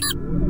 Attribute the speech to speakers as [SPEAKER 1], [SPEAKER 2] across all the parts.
[SPEAKER 1] you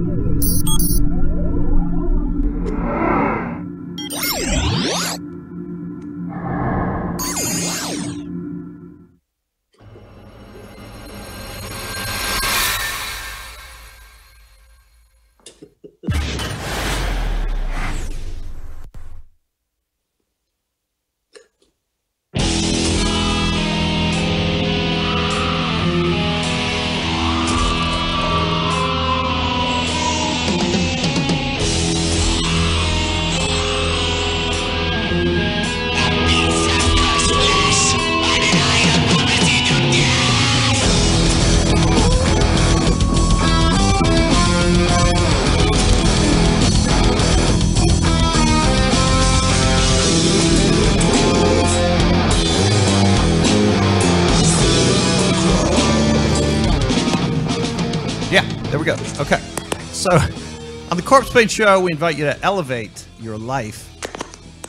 [SPEAKER 1] Corpse Paint Show, we invite you to elevate your life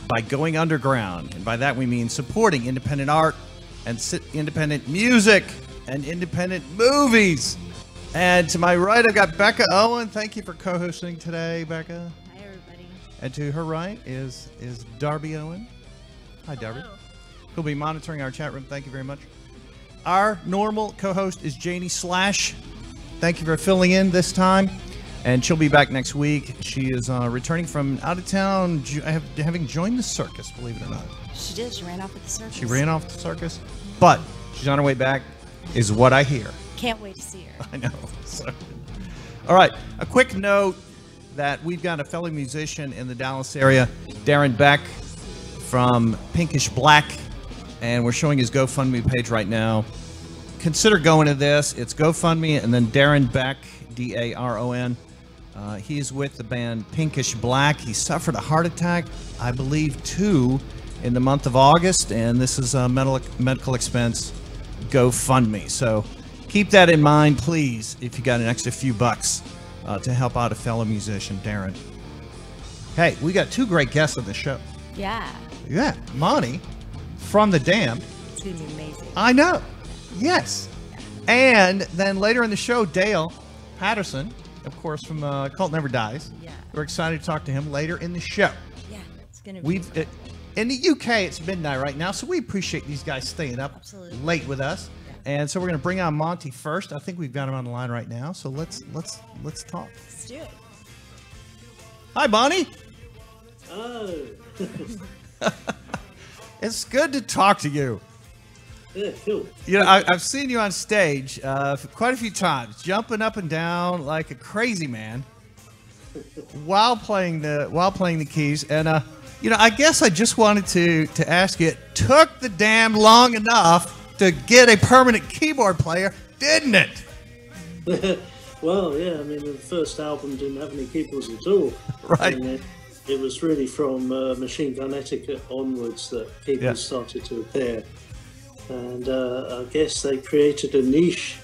[SPEAKER 1] by going underground. And by that, we mean supporting independent art and independent music and independent movies. And to my right, I've got Becca Owen. Thank you for co hosting today, Becca.
[SPEAKER 2] Hi, everybody.
[SPEAKER 1] And to her right is is Darby Owen. Hi, Darby.
[SPEAKER 2] Hello.
[SPEAKER 1] Who'll be monitoring our chat room. Thank you very much. Our normal co-host is Janie Slash. Thank you for filling in this time, and she'll be back next week. She is uh, returning from out of town, ju- have- having joined the circus. Believe it or not,
[SPEAKER 2] She did. She ran off with the circus.
[SPEAKER 1] she ran off the circus, but she's on her way back, is what I hear.
[SPEAKER 2] Can't wait to see her.
[SPEAKER 1] I know. So, all right. A quick note that we've got a fellow musician in the Dallas area, Daron Beck from Pinkish Black, and we're showing his GoFundMe page right now. Consider going to this. It's GoFundMe and then Daron Beck, D A R O N. Uh, he's with the band Pinkish Black. He suffered a heart attack, I believe, two in the month of August, and this is a medical medical expense GoFundMe. So keep that in mind, please, if you got an extra few bucks uh, to help out a fellow musician, Daron. Hey, we got two great guests on the show.
[SPEAKER 2] Yeah.
[SPEAKER 1] Yeah, Monty from the Damned.
[SPEAKER 2] It's going to be amazing.
[SPEAKER 1] I know. Yes. And then later in the show, Dayal Patterson, of course, from uh, Cult Never Dies.
[SPEAKER 2] Yeah.
[SPEAKER 1] We're excited to talk to him later in the show.
[SPEAKER 2] Yeah. It's going to be.
[SPEAKER 1] We've it, in the UK, it's midnight right now, so we appreciate these guys staying up
[SPEAKER 2] Absolutely.
[SPEAKER 1] late with us. And so we're going to bring on Monty first. I think we've got him on the line right now. So let's let's let's talk.
[SPEAKER 2] Let's do it.
[SPEAKER 1] Hi, Bonnie.
[SPEAKER 3] Oh,
[SPEAKER 1] It's good to talk to you.
[SPEAKER 3] Yeah, cool.
[SPEAKER 1] You know, I, I've seen you on stage uh, quite a few times, jumping up and down like a crazy man while playing the while playing the keys. And uh, you know, I guess I just wanted to to ask you. It took the Damned long enough to get a permanent keyboard player, didn't it?
[SPEAKER 3] Well, yeah, I mean, the first album didn't have any keyboards at all.
[SPEAKER 1] Right.
[SPEAKER 3] It, it was really from uh, Machine Gun Etiquette onwards that keyboards
[SPEAKER 1] Yeah.
[SPEAKER 3] started to appear. And uh, I guess they created a niche,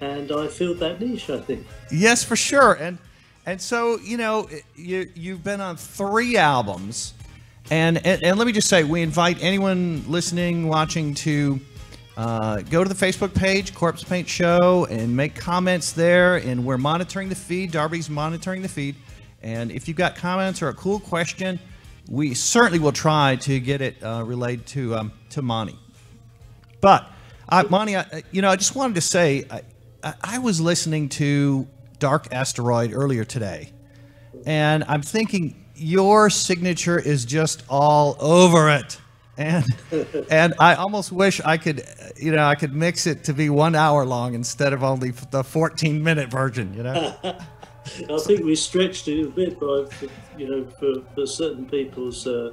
[SPEAKER 3] and I filled that niche, I think.
[SPEAKER 1] Yes, for sure. And and so you know, you you've been on three albums, and and, and let me just say, we invite anyone listening, watching to. Uh, go to the Facebook page, Corpse Paint Show, and make comments there. And we're monitoring the feed. Darby's monitoring the feed. And if you've got comments or a cool question, we certainly will try to get it uh, relayed to um, to Monty. But uh, Monty, I, you know, I just wanted to say I, I, I was listening to Dark Asteroid earlier today, and I'm thinking your signature is just all over it. And and I almost wish I could, uh, you know, I could mix it to be one hour long instead of only the 14 minute version. You know.
[SPEAKER 3] I think we stretched it a bit by, you know, for, for certain people's uh,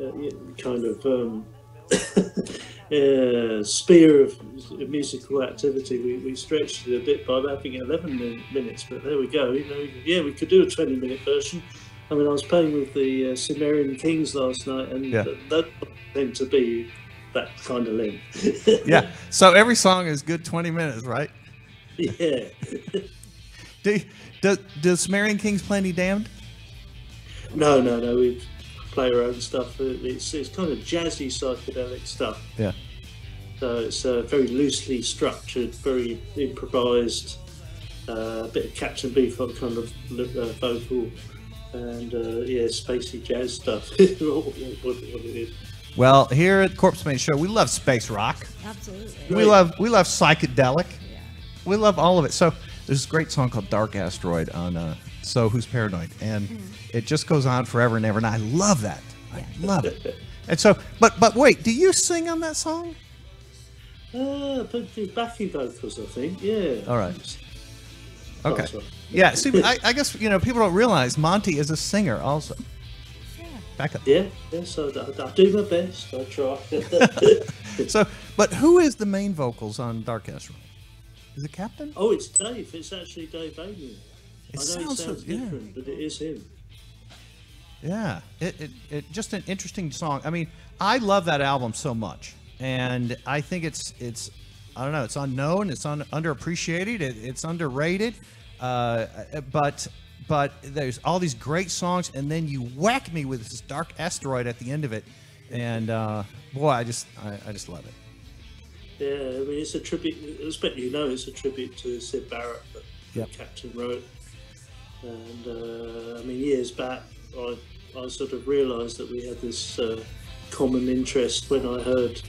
[SPEAKER 3] uh, kind of um, uh, sphere of musical activity. We, we stretched it a bit by having 11 min- minutes, but there we go. You know, yeah, we could do a 20 minute version. I mean, I was playing with the uh, Sumerian Kings last night, and
[SPEAKER 1] Yeah.
[SPEAKER 3] th- that tend to be that kind of length.
[SPEAKER 1] yeah. So every song is good 20 minutes, right?
[SPEAKER 3] yeah.
[SPEAKER 1] Do, do, does Sumerian Kings play any damned?
[SPEAKER 3] No, no, no. We play our own stuff. It's, it's kind of jazzy psychedelic stuff.
[SPEAKER 1] Yeah.
[SPEAKER 3] So it's uh, very loosely structured, very improvised, uh, a bit of Captain Beefheart kind of uh, vocal, and uh, yeah, spacey jazz stuff. what, what, what it is.
[SPEAKER 1] Well, here at Corpse Paint Show, we love space rock.
[SPEAKER 2] Absolutely.
[SPEAKER 1] We love we love psychedelic.
[SPEAKER 2] Yeah.
[SPEAKER 1] We love all of it. So there's this great song called Dark Asteroid on uh, So Who's Paranoid, and it just goes on forever and ever, and I love that. I love it. And so, but but wait, do you sing on that song?
[SPEAKER 3] Uh, but the backing vocals, I think. Yeah.
[SPEAKER 1] All right. Okay.
[SPEAKER 3] sorry.
[SPEAKER 1] Yeah. See, I, I guess you know people don't realize Monty is a singer also.
[SPEAKER 2] Yeah.
[SPEAKER 1] Back up.
[SPEAKER 3] Yeah, yeah. So I, I do my best. I try.
[SPEAKER 1] So, but who is the main vocals on Dark Asteroid? Is it Captain?
[SPEAKER 3] oh, it's Dave. It's actually Dave Vanian.
[SPEAKER 1] It sounds
[SPEAKER 3] it
[SPEAKER 1] so-
[SPEAKER 3] sounds
[SPEAKER 1] yeah.
[SPEAKER 3] different, but it is him.
[SPEAKER 1] Yeah, it, it, it just an interesting song. I mean, I love that album so much, and I think it's it's I don't know, it's unknown, it's un, underappreciated, it, it's underrated, uh, but but there's all these great songs, and then you whack me with this dark asteroid at the end of it, and uh, boy, I just I, I just love it.
[SPEAKER 3] Yeah, I mean, it's a tribute. I expect you know it's a tribute to Syd Barrett that
[SPEAKER 1] Yep.
[SPEAKER 3] Captain wrote. And uh, I mean, years back, I, I sort of realised that we had this uh, common interest when I heard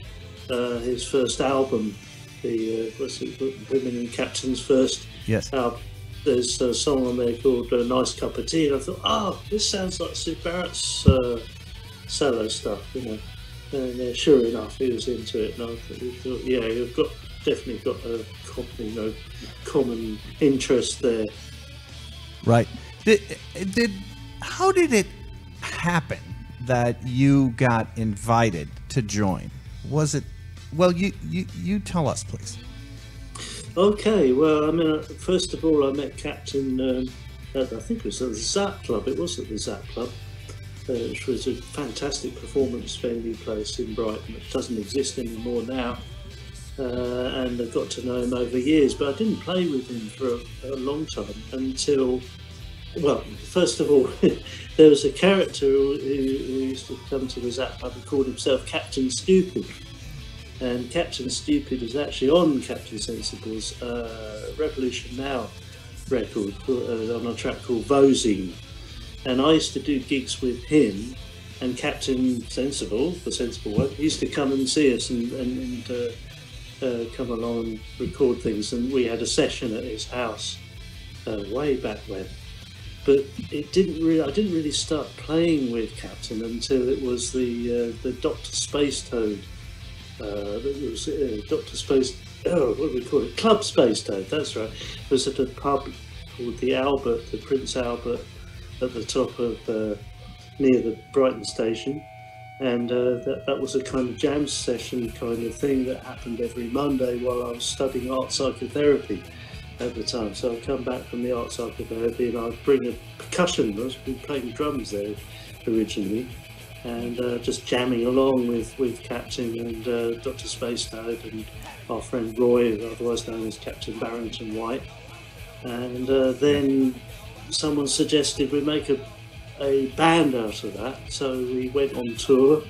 [SPEAKER 3] uh, his first album, the uh, what's it, Women and Captain's first
[SPEAKER 1] Yes.
[SPEAKER 3] album. There's a song on there called uh, "Nice Cup of Tea," and I thought, oh, this sounds like Syd Barrett's uh, solo stuff, you know. And uh, sure enough, he was into it, and I thought, thought, yeah, you've got definitely got a common, you know, common interest there.
[SPEAKER 1] Right. Did, did how did it happen that you got invited to join? Was it well? You you you tell us, please.
[SPEAKER 3] Okay, well, I mean, uh, first of all, I met Captain. Um, at, I think it was at the Zap Club. It was at the Zap Club, uh, which was a fantastic performance venue place in Brighton. which doesn't exist anymore now. Uh, and I got to know him over years, but I didn't play with him for a, a long time until. Well, first of all, there was a character who, who used to come to the Zap Club and called himself Captain Stupid and Captain Stupid is actually on Captain Sensible's uh, Revolution Now record uh, on a track called Vosine. And I used to do gigs with him and Captain Sensible, the Sensible one, used to come and see us and, and, and uh, uh, come along and record things. And we had a session at his house uh, way back when. But it didn't really. I didn't really start playing with Captain until it was the uh, the Doctor Space Toad it was uh, Doctor Space. Oh, what do we call it? Club Space Toad. That's right. It was at a pub called the Albert, the Prince Albert, at the top of near the Brighton station, and uh, that that was a kind of jam session kind of thing that happened every Monday while I was studying art psychotherapy at the time. So I'd come back from the art psychotherapy and I'd bring a percussion. I was playing drums there originally and uh, just jamming along with, with Captain and uh, Dr. Space Toad and our friend Roy, otherwise known as Captain Barrington White. And uh, then someone suggested we make a, a band out of that, so we went on tour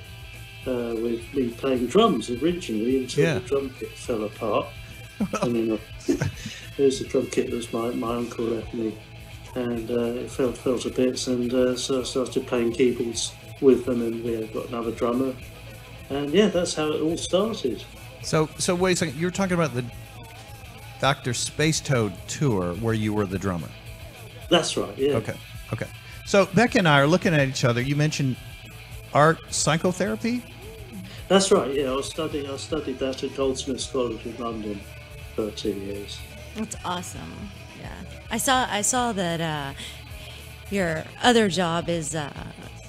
[SPEAKER 3] uh, with me playing drums originally until
[SPEAKER 1] Yeah.
[SPEAKER 3] the drum kit fell apart. and then uh, there's the drum kit that my, my uncle left me and uh, it fell, fell to bits and uh, so I started playing keyboards with them and we got another drummer and yeah that's how it all started
[SPEAKER 1] So so wait a second. You were talking about the Doctor Space Toad tour where you were the drummer.
[SPEAKER 3] that's right yeah
[SPEAKER 1] Okay. Okay. So Becca and I are looking at each other. You mentioned art psychotherapy.
[SPEAKER 3] that's right yeah I was studying I studied that at Goldsmiths College in London for two years
[SPEAKER 2] That's awesome. Yeah. I saw I saw that uh, your other job is uh,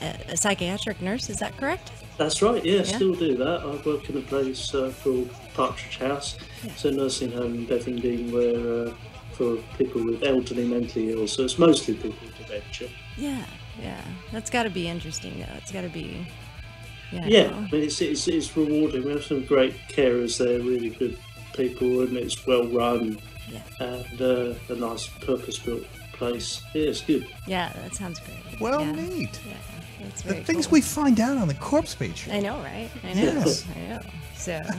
[SPEAKER 2] a a psychiatric nurse. Is that correct?
[SPEAKER 3] That's right, yeah,
[SPEAKER 2] Yeah.
[SPEAKER 3] still do that. I work in a place uh, called Partridge House. It's a nursing home in Bevendean where uh, for people with elderly mentally ill, so it's mostly people with dementia.
[SPEAKER 2] Yeah. Yeah. That's got to be interesting though. It's got to be. Yeah.
[SPEAKER 3] Yeah,
[SPEAKER 2] no.
[SPEAKER 3] I mean, it's, it's, it's rewarding. We have some great carers there, really good people, and it's well run
[SPEAKER 2] Yeah.
[SPEAKER 3] and uh, a nice purpose built place. Yeah, it's good.
[SPEAKER 2] Yeah. That sounds great.
[SPEAKER 1] Well,
[SPEAKER 2] yeah.
[SPEAKER 1] neat.
[SPEAKER 2] Yeah. That's
[SPEAKER 1] The things
[SPEAKER 2] cool.
[SPEAKER 1] we find out on the Corpse Paint.
[SPEAKER 2] I know, right? I know.
[SPEAKER 1] Yes.
[SPEAKER 2] I know. So.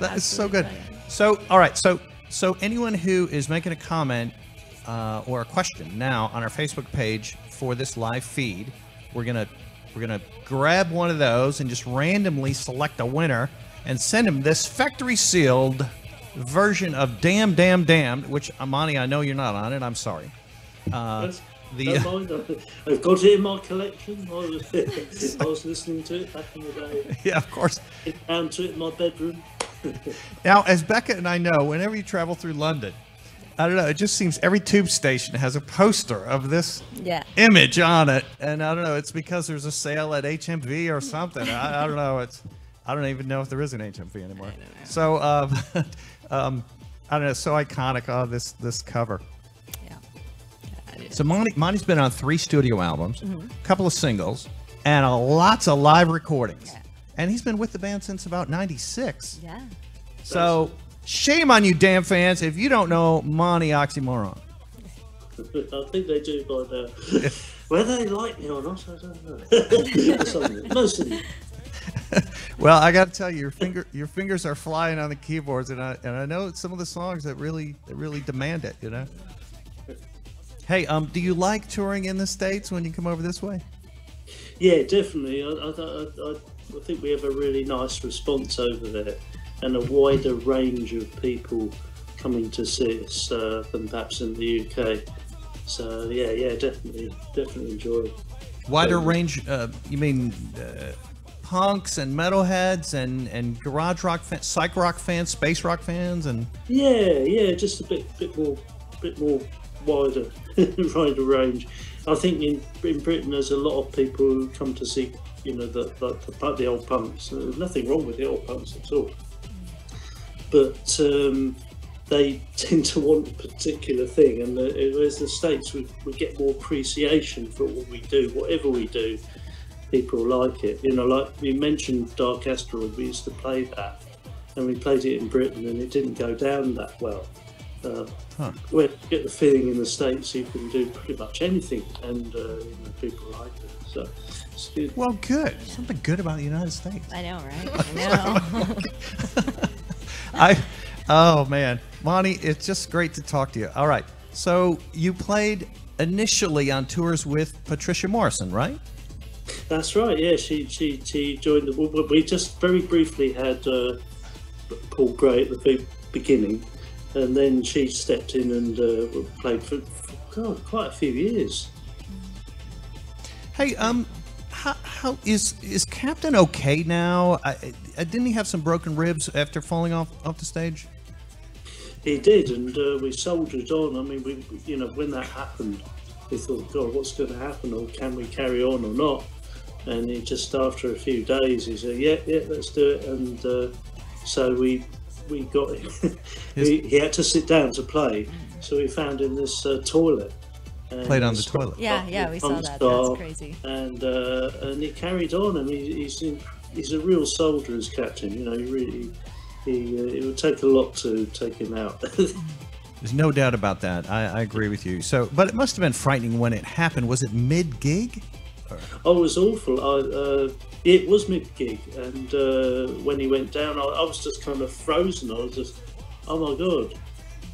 [SPEAKER 1] That is so good.
[SPEAKER 2] brilliant.
[SPEAKER 1] So, all right. So, so anyone who is making a comment uh, or a question now on our Facebook page for this live feed. We're gonna we're gonna grab one of those and just randomly select a winner and send him this factory sealed version of Damn Damn Damned, which Amani, I know you're not on it. I'm sorry. Uh, the-
[SPEAKER 3] don't mind. I've got it in my collection. I was, I was listening to it back in the day.
[SPEAKER 1] yeah, of course.
[SPEAKER 3] Down to it in my bedroom.
[SPEAKER 1] Now, as Becca and I know, whenever you travel through London, I don't know, it just seems every tube station has a poster of this
[SPEAKER 2] Yeah.
[SPEAKER 1] image on it. And I don't know, it's because there's a sale at HMV or something. I, I don't know. It's I don't even know if there is an HMV anymore. So um, um, I don't know, so iconic oh, this this cover.
[SPEAKER 2] Yeah. Yeah, it is.
[SPEAKER 1] So Monty, Monty's been on three studio albums, a couple of singles, and a, lots of live recordings.
[SPEAKER 2] Yeah.
[SPEAKER 1] And he's been with the band since about 96.
[SPEAKER 2] Yeah.
[SPEAKER 1] So shame on you, Damned fans, if you don't know Monty Oxymoron.
[SPEAKER 3] I think they do by now. Whether they like me or not, I don't know. Most of them.
[SPEAKER 1] Well, I got to tell you, your finger, your fingers are flying on the keyboards, and I and I know some of the songs that really that really demand it. You know. Hey, um, do you like touring in the states when you come over this way?
[SPEAKER 3] Yeah, definitely. I, I, I I think we have a really nice response over there and a wider range of people coming to see us uh, than perhaps in the UK. So yeah, yeah, definitely, definitely enjoy.
[SPEAKER 1] Wider
[SPEAKER 3] Um,
[SPEAKER 1] range? Uh, you mean uh, punks and metalheads and and garage rock, fan, psych rock fans, space rock fans, and
[SPEAKER 3] Yeah, yeah, just a bit, bit more, bit more wider, wider range. I think in in Britain there's a lot of people who come to see, you know, the the, the, the old punks. There's nothing wrong with the old punks at all, but um, they tend to want a particular thing, and the, whereas the states we, we get more appreciation for what we do, whatever we do. People like it, you know. Like you mentioned, Dark Asteroid. We used to play that, and we played it in Britain, and it didn't go down that well. Uh,
[SPEAKER 1] Huh.
[SPEAKER 3] Where you get the feeling in the states, you can do pretty much anything, and uh, you know, people like it. So it's good.
[SPEAKER 1] well, good. Something good about the United States.
[SPEAKER 2] I know, right? I know.
[SPEAKER 1] I, oh man, Monty, it's just great to talk to you. All right, so you played initially on tours with Patricia Morrison, right?
[SPEAKER 3] That's right. Yeah, she she she joined the. we- We just very briefly had uh, Paul Gray at the beginning, and then she stepped in and uh, played for, for God, quite a few years.
[SPEAKER 1] Hey, um, how, how is is Captain okay now? I, I, didn't he have some broken ribs after falling off off the stage?
[SPEAKER 3] He did, and uh, we soldiered on. I mean, we, you know, when that happened, we thought, God, what's going to happen, or can we carry on or not? And he just after a few days, he said, Yeah, yeah, let's do it. And uh, so we we got him. he, he had to sit down to play, so we found him this uh, toilet. And
[SPEAKER 1] Played on the toilet.
[SPEAKER 2] Yeah, yeah, we saw that.
[SPEAKER 3] star,
[SPEAKER 2] That's crazy.
[SPEAKER 3] And uh, and he carried on. I mean, he's in, he's a real soldier as captain. You know, he really. He, uh, it would take a lot to take him out.
[SPEAKER 1] There's no doubt about that. I, I agree with you. So, but it must have been frightening when it happened. Was it mid gig?
[SPEAKER 3] Oh, it was awful. I, uh, it was mid gig, and uh, when he went down, I, I was just kind of frozen. I was just, oh my god,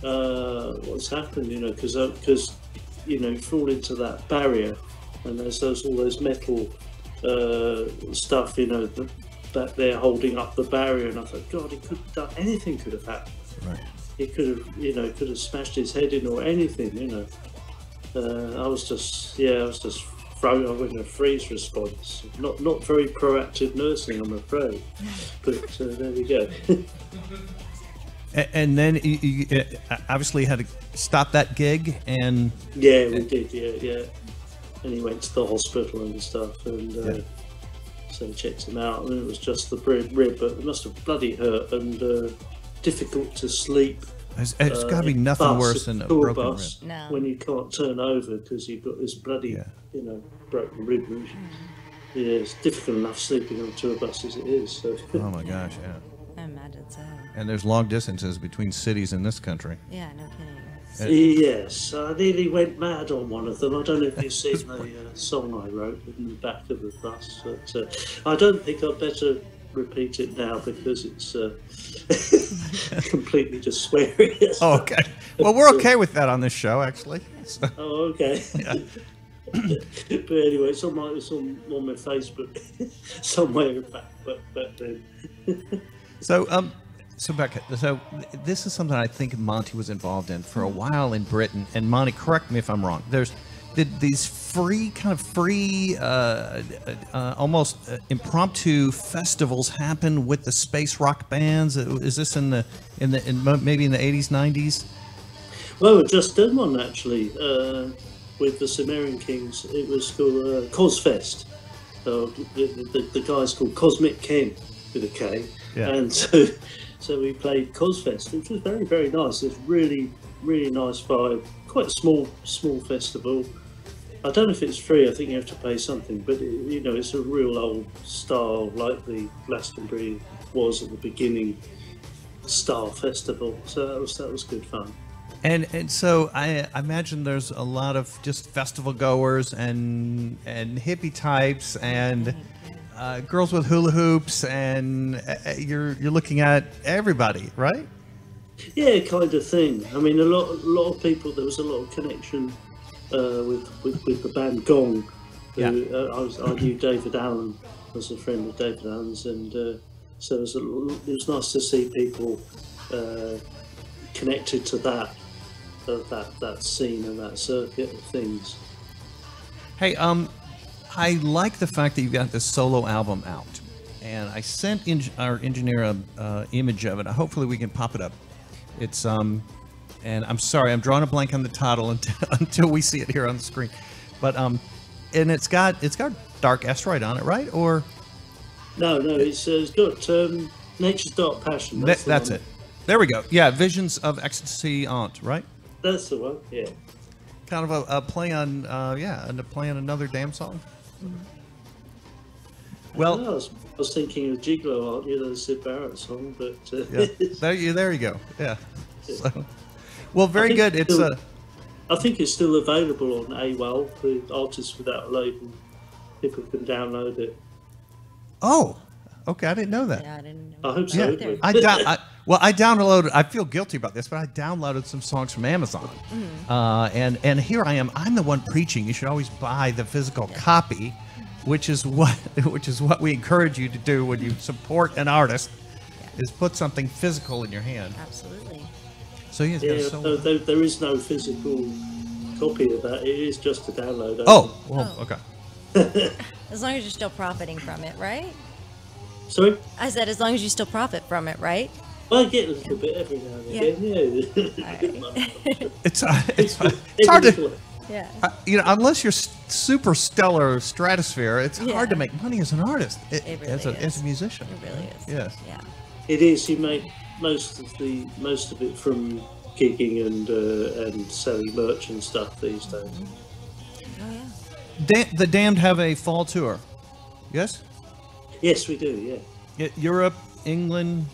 [SPEAKER 3] uh, what's happened? You know, because because you know, fall into that barrier, and there's those all those metal uh, stuff, you know, that, that they're holding up the barrier, and I thought, God, he could have done anything. Could have happened.
[SPEAKER 1] Right.
[SPEAKER 3] He could have, you know, could have smashed his head in or anything, you know. Uh, I was just, yeah, I was just thrown. I was in a freeze response. Not, not very proactive nursing, I'm afraid. But uh, there we go.
[SPEAKER 1] A- And then you, you uh, obviously had to stop that gig and
[SPEAKER 3] yeah, we did. Yeah, yeah. And he went to the hospital and stuff, and uh,
[SPEAKER 1] Yeah.
[SPEAKER 3] so they checked him out, and it was just the rib, rib but it must have bloody hurt and uh, difficult to sleep.
[SPEAKER 1] it's, it's
[SPEAKER 3] uh,
[SPEAKER 1] got to be nothing
[SPEAKER 3] bus,
[SPEAKER 1] worse than a
[SPEAKER 3] tour
[SPEAKER 1] broken rib.
[SPEAKER 3] bus,
[SPEAKER 2] No.
[SPEAKER 3] When you can't turn over because you've got this bloody,
[SPEAKER 1] Yeah.
[SPEAKER 3] you know, broken rib. Yeah, it's difficult enough sleeping on a tour bus as it is. So.
[SPEAKER 1] Oh my gosh, yeah.
[SPEAKER 2] I imagine so.
[SPEAKER 1] And there's long distances between cities in this country.
[SPEAKER 2] Yeah, no kidding.
[SPEAKER 3] Yes, I nearly went mad on one of them. I don't know if you've seen the uh, song I wrote in the back of the bus, but uh, I don't think I'd better repeat it now because it's uh, completely just swearing.
[SPEAKER 1] Oh, okay. Well, we're okay with that on this show, actually. So,
[SPEAKER 3] Oh, okay. but anyway, it's on my it's on, on my Facebook somewhere back back, back then.
[SPEAKER 1] So, um, so Becca, so this is something I think Monty was involved in for a while in Britain. And Monty, correct me if I'm wrong. There's did these free kind of free, uh, uh, almost uh, impromptu festivals happen with the space rock bands? Uh, Is this in the in the in maybe in the 80s, 90s?
[SPEAKER 3] Well, we've just done one actually uh, with the Sumerian Kings. It was called uh, Cosfest. So the, the, the guy's called Cosmic Ken with a K,
[SPEAKER 1] Yeah.
[SPEAKER 3] and so so we played Cosfest, which was very very nice. It's really really nice vibe. Quite a small small festival. I don't know if it's free. I think you have to pay something, but it, you know it's a real old style like the Glastonbury was at the beginning style festival. So that was that was good fun.
[SPEAKER 1] And and so I, I imagine there's a lot of just festival goers and and hippie types and uh, girls with hula hoops and uh, you're you're looking at everybody, right?
[SPEAKER 3] Yeah, kind of thing. I mean, a lot, a lot of people. There was a lot of connection uh, with, with with the band Gong. Who,
[SPEAKER 1] Yeah.
[SPEAKER 3] uh, I was, I knew Daevid Allen was a friend of Daevid Allen's, and uh, so it was, a, it was nice to see people uh, connected to that, uh, that that scene and that circuit of things.
[SPEAKER 1] Hey, um, I like the fact that you've got this solo album out, and I sent in, our engineer a uh, image of it. Hopefully, we can pop it up. It's um, and I'm sorry, I'm drawing a blank on the title until, until we see it here on the screen, but um, and it's got it's got Dark Asteroid on it, right? Or
[SPEAKER 3] No, no, it's, uh, it's got um, Nature's Dark Passion.
[SPEAKER 1] that's, that's it. There we go. Yeah, Visions of Ecstasy Aunt, right?
[SPEAKER 3] That's the one. Yeah.
[SPEAKER 1] Kind of a, a play on, uh, yeah, and a play on another Damned song. Well,
[SPEAKER 3] I was, I was thinking of Gigolo, aren't you? The Syd Barrett song, but uh,
[SPEAKER 1] yeah, there you there you go. Yeah. So, well, very good. It's
[SPEAKER 3] still-
[SPEAKER 1] uh,
[SPEAKER 3] I think it's still available on AWAL for artists without a label. People can download it.
[SPEAKER 1] oh, okay. I didn't know that.
[SPEAKER 2] Yeah, I didn't know.
[SPEAKER 3] I hope so.
[SPEAKER 2] that.
[SPEAKER 1] I, down, I well, I downloaded. I feel guilty about this, but I downloaded some songs from Amazon, uh, and and here I am. I'm the one preaching. You should always buy the physical copy, which is what which is what we encourage you to do when you support an artist, is put something physical in your hand.
[SPEAKER 2] Absolutely.
[SPEAKER 1] So he's
[SPEAKER 3] Yeah,
[SPEAKER 1] so.
[SPEAKER 3] so there, there is no physical copy of that. It is just a download.
[SPEAKER 1] Oh, well,
[SPEAKER 2] Oh.
[SPEAKER 1] okay.
[SPEAKER 2] As long as you're still profiting from it, right?
[SPEAKER 3] Sorry.
[SPEAKER 2] I said as long as you still profit from it, right?
[SPEAKER 3] I get a little bit every now and
[SPEAKER 2] Yeah.
[SPEAKER 3] again. Yeah.
[SPEAKER 1] It's uh, it's, it's hard to.
[SPEAKER 2] Yeah.
[SPEAKER 1] Uh, you know, unless you're s- super stellar stratosphere, it's hard to make money as an artist, i-
[SPEAKER 2] It
[SPEAKER 1] as, a,
[SPEAKER 2] really
[SPEAKER 1] as a musician.
[SPEAKER 2] It really is.
[SPEAKER 1] Yes.
[SPEAKER 2] Yeah.
[SPEAKER 3] It is. You make most of the most of it from gigging and uh, and selling merch and stuff these days.
[SPEAKER 2] Oh yeah.
[SPEAKER 1] Da- the Damned have a fall tour. Yes?
[SPEAKER 3] Yes, we do. Yeah.
[SPEAKER 1] Europe, England.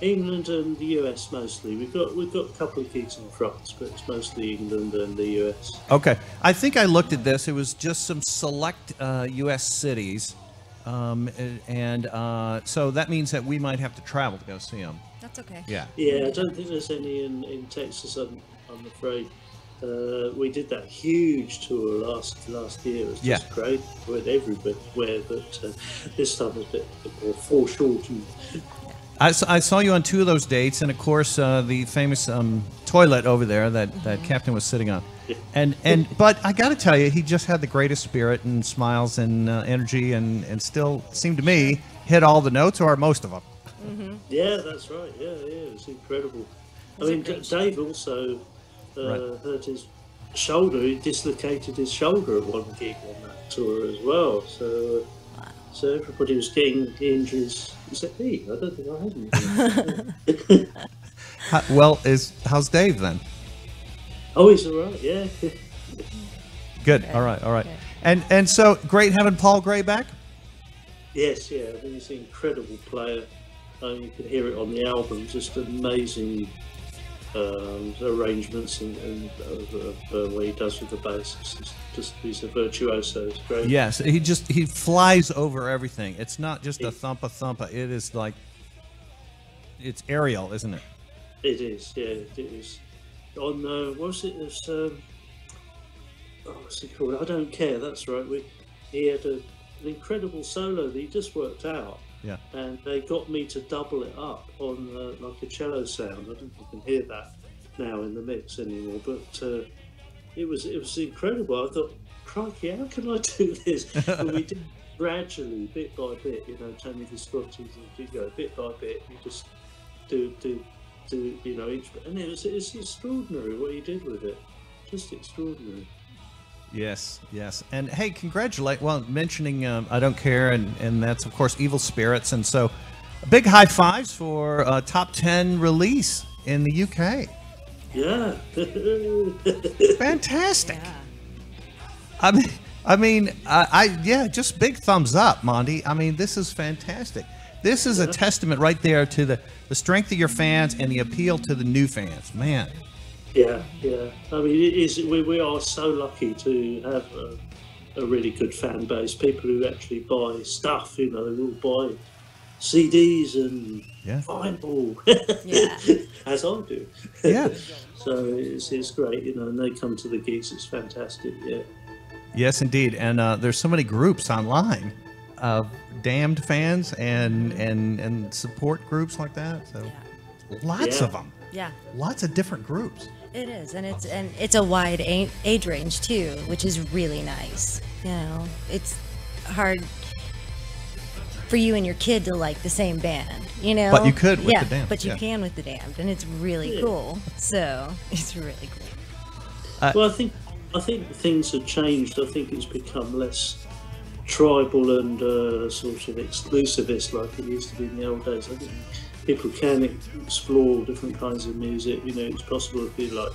[SPEAKER 3] England and the US mostly. We've got we've got a couple of gigs in France, but it's mostly England and the US.
[SPEAKER 1] Okay. I think I looked at this. It was just some select uh, U.S. cities. Um, and uh, so that means that we might have to travel to go see them.
[SPEAKER 2] That's okay.
[SPEAKER 1] Yeah.
[SPEAKER 3] Yeah, I don't think there's any in, in Texas. I'm, I'm afraid. Uh, we did that huge tour last last year. It was just
[SPEAKER 1] Yeah.
[SPEAKER 3] great. We went everywhere, but uh, this time was a bit, bit more foreshortened.
[SPEAKER 1] I saw you on two of those dates, and of course, uh, the famous um, toilet over there that, that Captain was sitting on. And and but I got to tell you, he just had the greatest spirit and smiles and uh, energy, and, and still seemed to me hit all the notes or most of them.
[SPEAKER 3] Yeah, that's right. Yeah, yeah, it was incredible. I mean,
[SPEAKER 2] great
[SPEAKER 3] D- Dave also uh,
[SPEAKER 1] Right.
[SPEAKER 3] hurt his shoulder. He dislocated his shoulder at one gig on that tour as well. So, uh, so everybody was getting injuries except me. I don't think I had any.
[SPEAKER 1] How, well, is how's Dave then?
[SPEAKER 3] oh, he's all right. Yeah.
[SPEAKER 1] Good. All right. All right.
[SPEAKER 2] Good.
[SPEAKER 1] And and so great having Paul Gray back.
[SPEAKER 3] yes, yeah. I think he's an incredible player. Um, you can hear it on the album. Just amazing um, arrangements and, and uh, uh, what he does with the bass. It's just, he's a virtuoso. It's great.
[SPEAKER 1] Yes, he just he flies over everything. It's not just a thumpa thumpa. It is like it's aerial, isn't it?
[SPEAKER 3] It is, yeah, it is. On uh, what was it? Um, oh, what's it called? I don't care. That's right. We he had a, an incredible solo that he just worked out,
[SPEAKER 1] Yeah.
[SPEAKER 3] and they got me to double it up on uh, like a cello sound. I don't think you can hear that now in the mix anymore, but uh, it was it was incredible. I thought, crikey, how can I do this? and we did gradually, bit by bit. You know, Tony Visconti, you go bit by bit. You just do do do you know each, and it was it's extraordinary what he did with it. Just extraordinary.
[SPEAKER 1] Yes, yes. And hey, congratulate. Well, mentioning um, I don't care, and and that's of course Evil Spirits, and so big high fives for uh, top ten release in the UK.
[SPEAKER 3] Yeah.
[SPEAKER 1] Fantastic.
[SPEAKER 2] Yeah.
[SPEAKER 1] I mean, I mean, I, I yeah, just big thumbs up, Monty. I mean, this is fantastic. This is a testament right there to the the strength of your fans and the appeal to the new fans. Man,
[SPEAKER 3] Yeah, yeah. I mean, it is. We, we are so lucky to have a, a really good fan base. People who actually buy stuff. You know, they will buy CDs and
[SPEAKER 1] Yeah.
[SPEAKER 3] vinyl,
[SPEAKER 2] Yeah.
[SPEAKER 3] as I do.
[SPEAKER 1] yeah.
[SPEAKER 3] So it's, it's great, you know. And they come to the gigs. It's fantastic. Yeah.
[SPEAKER 1] Yes, indeed. And uh, there's so many groups online of damned fans and and and support groups like that. So lots
[SPEAKER 3] Yeah.
[SPEAKER 1] of them.
[SPEAKER 2] Yeah.
[SPEAKER 1] Lots of different groups.
[SPEAKER 2] It is, and it's and it's a wide age range too, which is really nice. You know, it's hard for you and your kid to like the same band. You know,
[SPEAKER 1] But you could with
[SPEAKER 2] yeah,
[SPEAKER 1] the Damned,
[SPEAKER 2] but you
[SPEAKER 1] yeah.
[SPEAKER 2] can with the damned, and it's really
[SPEAKER 3] Yeah.
[SPEAKER 2] cool. So it's really cool.
[SPEAKER 3] Well, I think I think things have changed. I think it's become less tribal and uh, sort of exclusivist like it used to be in the old days. I think people can explore different kinds of music. You know, it's possible to be like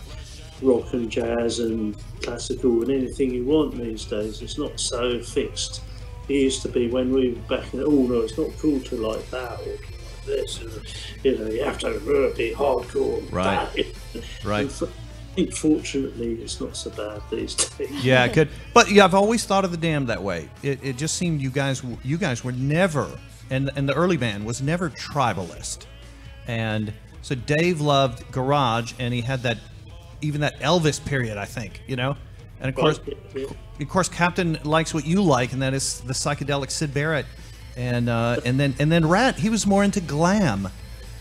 [SPEAKER 3] rock and jazz and classical and anything you want these days. It's not so fixed. It used to be when we were back in. Oh no, it's not cool to like that or like this. Or, you know, you have to be hardcore.
[SPEAKER 1] Right. Right.
[SPEAKER 3] And for- I think fortunately it's not so bad these days.
[SPEAKER 1] Yeah, good. But yeah, I've always thought of the Damned that way. It, it just seemed you guys you guys were never and and the early band was never tribalist. And so Dave loved garage and he had that even that Elvis period, I think, you know? And of course of course Captain likes what you like and that is the psychedelic Syd Barrett. And uh, and then and then Rat, he was more into glam.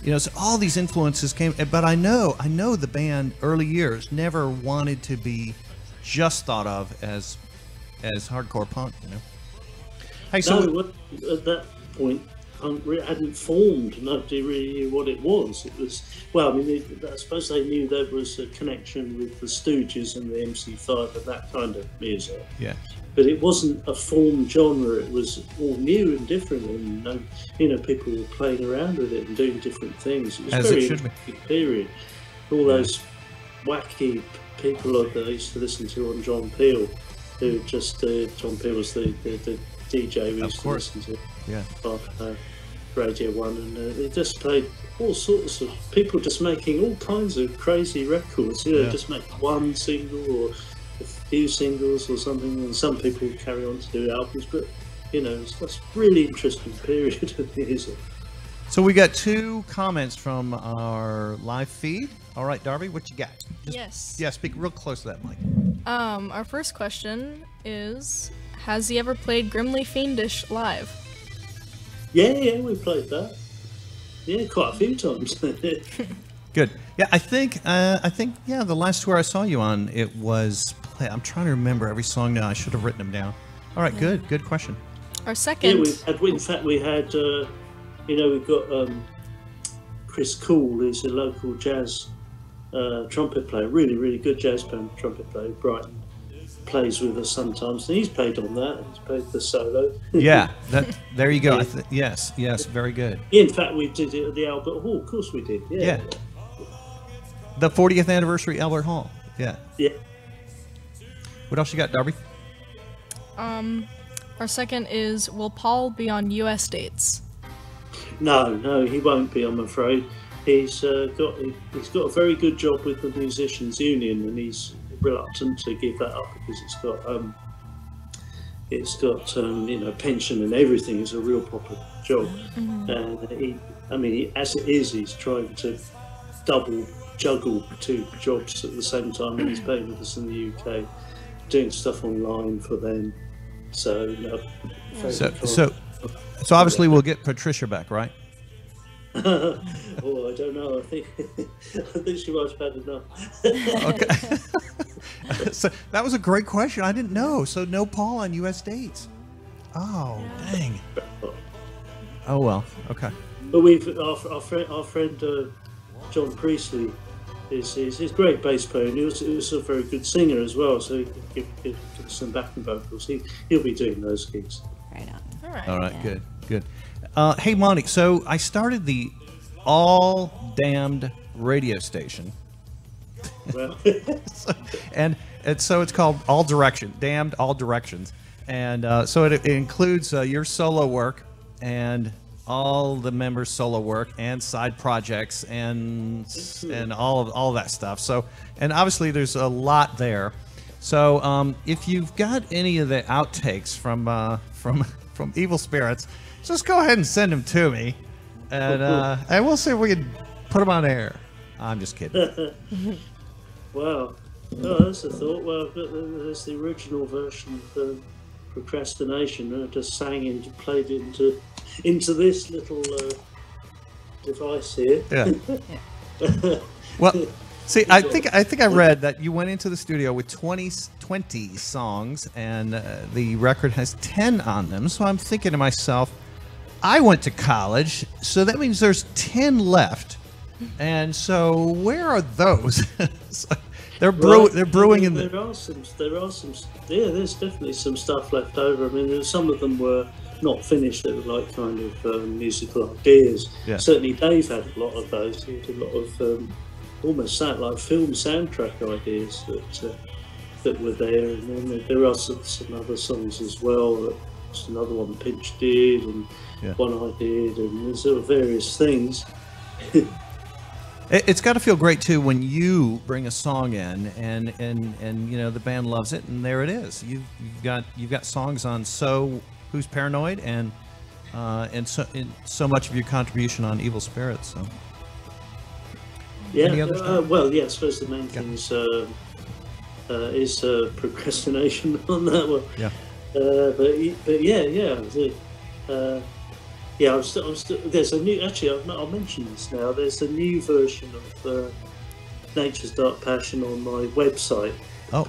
[SPEAKER 1] You know, so all these influences came but I know I know the band early years never wanted to be just thought of as as hardcore punk, you know. Hey, so
[SPEAKER 3] no, what- that point, re- hadn't formed. Nobody really knew what it was. It was well, I mean, I suppose they knew there was a connection with the Stooges and the MC5 and that kind of music,
[SPEAKER 1] yeah,
[SPEAKER 3] but it wasn't a formed genre. It was all new and different, and um, you know, people were playing around with it and doing different things. It was
[SPEAKER 1] As
[SPEAKER 3] a
[SPEAKER 1] it
[SPEAKER 3] very
[SPEAKER 1] should be.
[SPEAKER 3] interesting period. All those wacky people that I used to listen to on John Peel, who just uh, John Peel was the, the, the DJ we
[SPEAKER 1] Of
[SPEAKER 3] used
[SPEAKER 1] course.
[SPEAKER 3] to listen to
[SPEAKER 1] yeah,
[SPEAKER 3] on uh, Radio One, and uh, they just played all sorts of people just making all kinds of crazy records. You know,
[SPEAKER 1] Yeah.
[SPEAKER 3] just make one single or a few singles or something, and some people carry on to do albums. But you know, it's just really interesting period of music.
[SPEAKER 1] So we got two comments from our live feed. All right, Darby, what you got? Just,
[SPEAKER 4] Yes.
[SPEAKER 1] Yeah, speak real close to that mic.
[SPEAKER 4] Um, our first question is Has he ever played Grimly Fiendish live?
[SPEAKER 3] Yeah, yeah, we played that. Yeah, quite a few times.
[SPEAKER 1] Good. Yeah, I think uh, I think yeah, the last tour I saw you on, it was. Play, I'm trying to remember every song now. I should have written them down. All right, good, good question.
[SPEAKER 4] Our
[SPEAKER 3] yeah,
[SPEAKER 4] second.
[SPEAKER 3] we had. In fact, we had. Uh, you know, we've got um, Chris Cool, who's a local jazz uh, trumpet player, really, really good jazz band trumpet player, Brighton. Plays with us sometimes, and he's played on that. He's played the solo.
[SPEAKER 1] Yeah, that there you go. I th- yes, yes, very good.
[SPEAKER 3] In fact, we did it at the Albert Hall. Of course, we did.
[SPEAKER 1] Yeah.
[SPEAKER 3] Yeah.
[SPEAKER 1] The 40th anniversary Albert Hall. Yeah.
[SPEAKER 3] Yeah.
[SPEAKER 1] What else you got, Darby?
[SPEAKER 4] um, our second is Will Paul be on U.S. dates?
[SPEAKER 3] No, no, he won't be. I'm afraid. he's uh, got he, has got a very good job with the musicians union, and he's reluctant to give that up because it's got um, it's got um, you know pension and everything. It's a real proper job, mm-hmm. and he, I mean, he, as it is, he's trying to double juggle two jobs at the same time when he's playing with us in the UK, doing stuff online for them. So, no,
[SPEAKER 1] so, so, so obviously we'll get Patricia back, right?
[SPEAKER 3] Oh, I don't know. I think I think she might have had enough.
[SPEAKER 1] okay. so that was a great question. I didn't know. So no Paul on U.S. dates. Oh, dang. Oh well. Okay.
[SPEAKER 3] But we've our, our friend our friend uh, John Priestley is is he's great bass player. And he was, he was a very good singer as well. So he can give, give, give some backing vocals. He he'll be doing those gigs.
[SPEAKER 2] Right on.
[SPEAKER 4] All right.
[SPEAKER 1] All right. Yeah. Good. Good. Uh, hey, Monique, So I started the all damned radio station.
[SPEAKER 3] Well.
[SPEAKER 1] and it's, so it's called All Direction, Damned All Directions. And uh, so it, it includes uh, your solo work and all the members' solo work and side projects and and all of all of that stuff. So and obviously there's a lot there. So um, if you've got any of the outtakes from uh, from from Evil Spirits, just go ahead and send them to me, and uh, and we'll see if we can put them on air. I'm just kidding.
[SPEAKER 3] wow. Oh, that's a thought. Well, there's the original version of the procrastination. I just sang into, played into, into this little uh, device here.
[SPEAKER 1] Yeah. well, see, I think I think I read that you went into the studio with 20, 20 songs, and uh, the record has ten on them. So I'm thinking to myself I went to college, so that means there's 10 left. And so where are those? they're brew- they're brewing in
[SPEAKER 3] the There are some there are some yeah, there's definitely some stuff left over. I mean, some of them were not finished that were like kind of um, musical ideas. Yeah. Certainly Dave had a lot of those. He had a lot of um, almost sound like film soundtrack ideas that uh, that were there. And then there are some, some other songs as well. That, another one Pinch did, and yeah. one I did, and there's sort of various things.
[SPEAKER 1] It's got to feel great too when you bring a song in and and and you know the band loves it and there it is. You've, you've got you've got songs on so who's paranoid and uh, and so and so much of your contribution on Evil Spirits. So
[SPEAKER 3] yeah, uh, well, yeah. I suppose the main thing is uh, uh, is uh, procrastination on that one.
[SPEAKER 1] Yeah.
[SPEAKER 3] Uh, but but yeah, yeah. Uh, yeah, I'm still, I'm still, there's a new. Actually, I'll, I'll mention this now. There's a new version of uh, Nature's Dark Passion on my website.
[SPEAKER 1] Oh,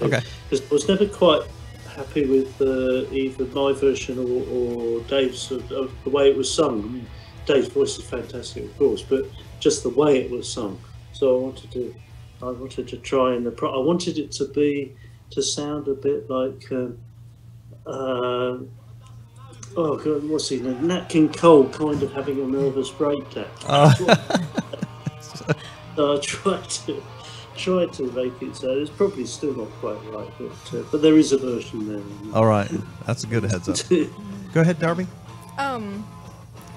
[SPEAKER 1] okay.
[SPEAKER 3] Because I was never quite happy with uh, either my version or, or Dave's of, of, the way it was sung. I mean, Dave's voice is fantastic, of course, but just the way it was sung. So I wanted to, I wanted to try and the I wanted it to be to sound a bit like. Um, uh, oh god, what's he name? Nat King Cole kind of having a nervous breakdown. Uh. so I tried to try to make it so it's probably still not quite right, but uh, but there is a version there.
[SPEAKER 1] All right, that's a good heads up. Go ahead, Darby.
[SPEAKER 4] Um,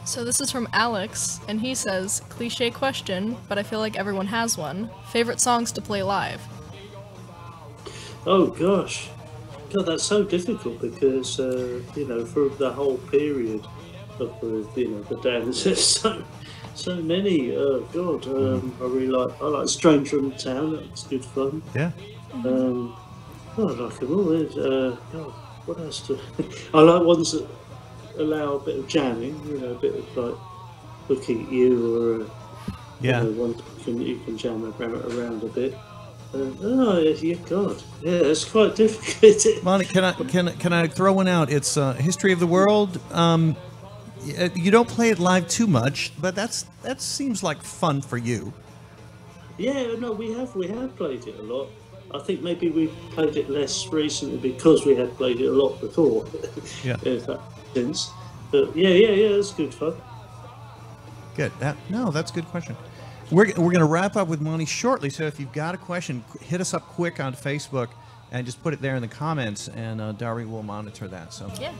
[SPEAKER 4] so this is from Alex, and he says, "Cliche question, but I feel like everyone has one. Favorite songs to play live."
[SPEAKER 3] Oh gosh, God, that's so difficult because uh, you know for the whole period of the you know the dance, there's so so many. Oh God, um, I really like. I like Stranger in Town. That's good fun.
[SPEAKER 1] Yeah.
[SPEAKER 3] Um, oh, I like them all. Uh, God, what else? Do I like ones that allow a bit of jamming. You know, a bit of like looking at you or. Uh, yeah. You know, one you can, you can jam around, around a bit. Oh, yeah, God, yeah, it's quite difficult.
[SPEAKER 1] Monica, can I can can I throw one out? It's uh, history of the world. Um, you don't play it live too much, but that's that seems like fun for you.
[SPEAKER 3] Yeah, no, we have we have played it a lot. I think maybe we played it less recently because we had played it a lot before.
[SPEAKER 1] Yeah.
[SPEAKER 3] if that sense. But yeah, yeah, yeah, it's good fun.
[SPEAKER 1] Good. That no, that's a good question. We're, we're going to wrap up with Monty shortly. So if you've got a question, hit us up quick on Facebook and just put it there in the comments, and uh, Darby will monitor that. So
[SPEAKER 4] yeah.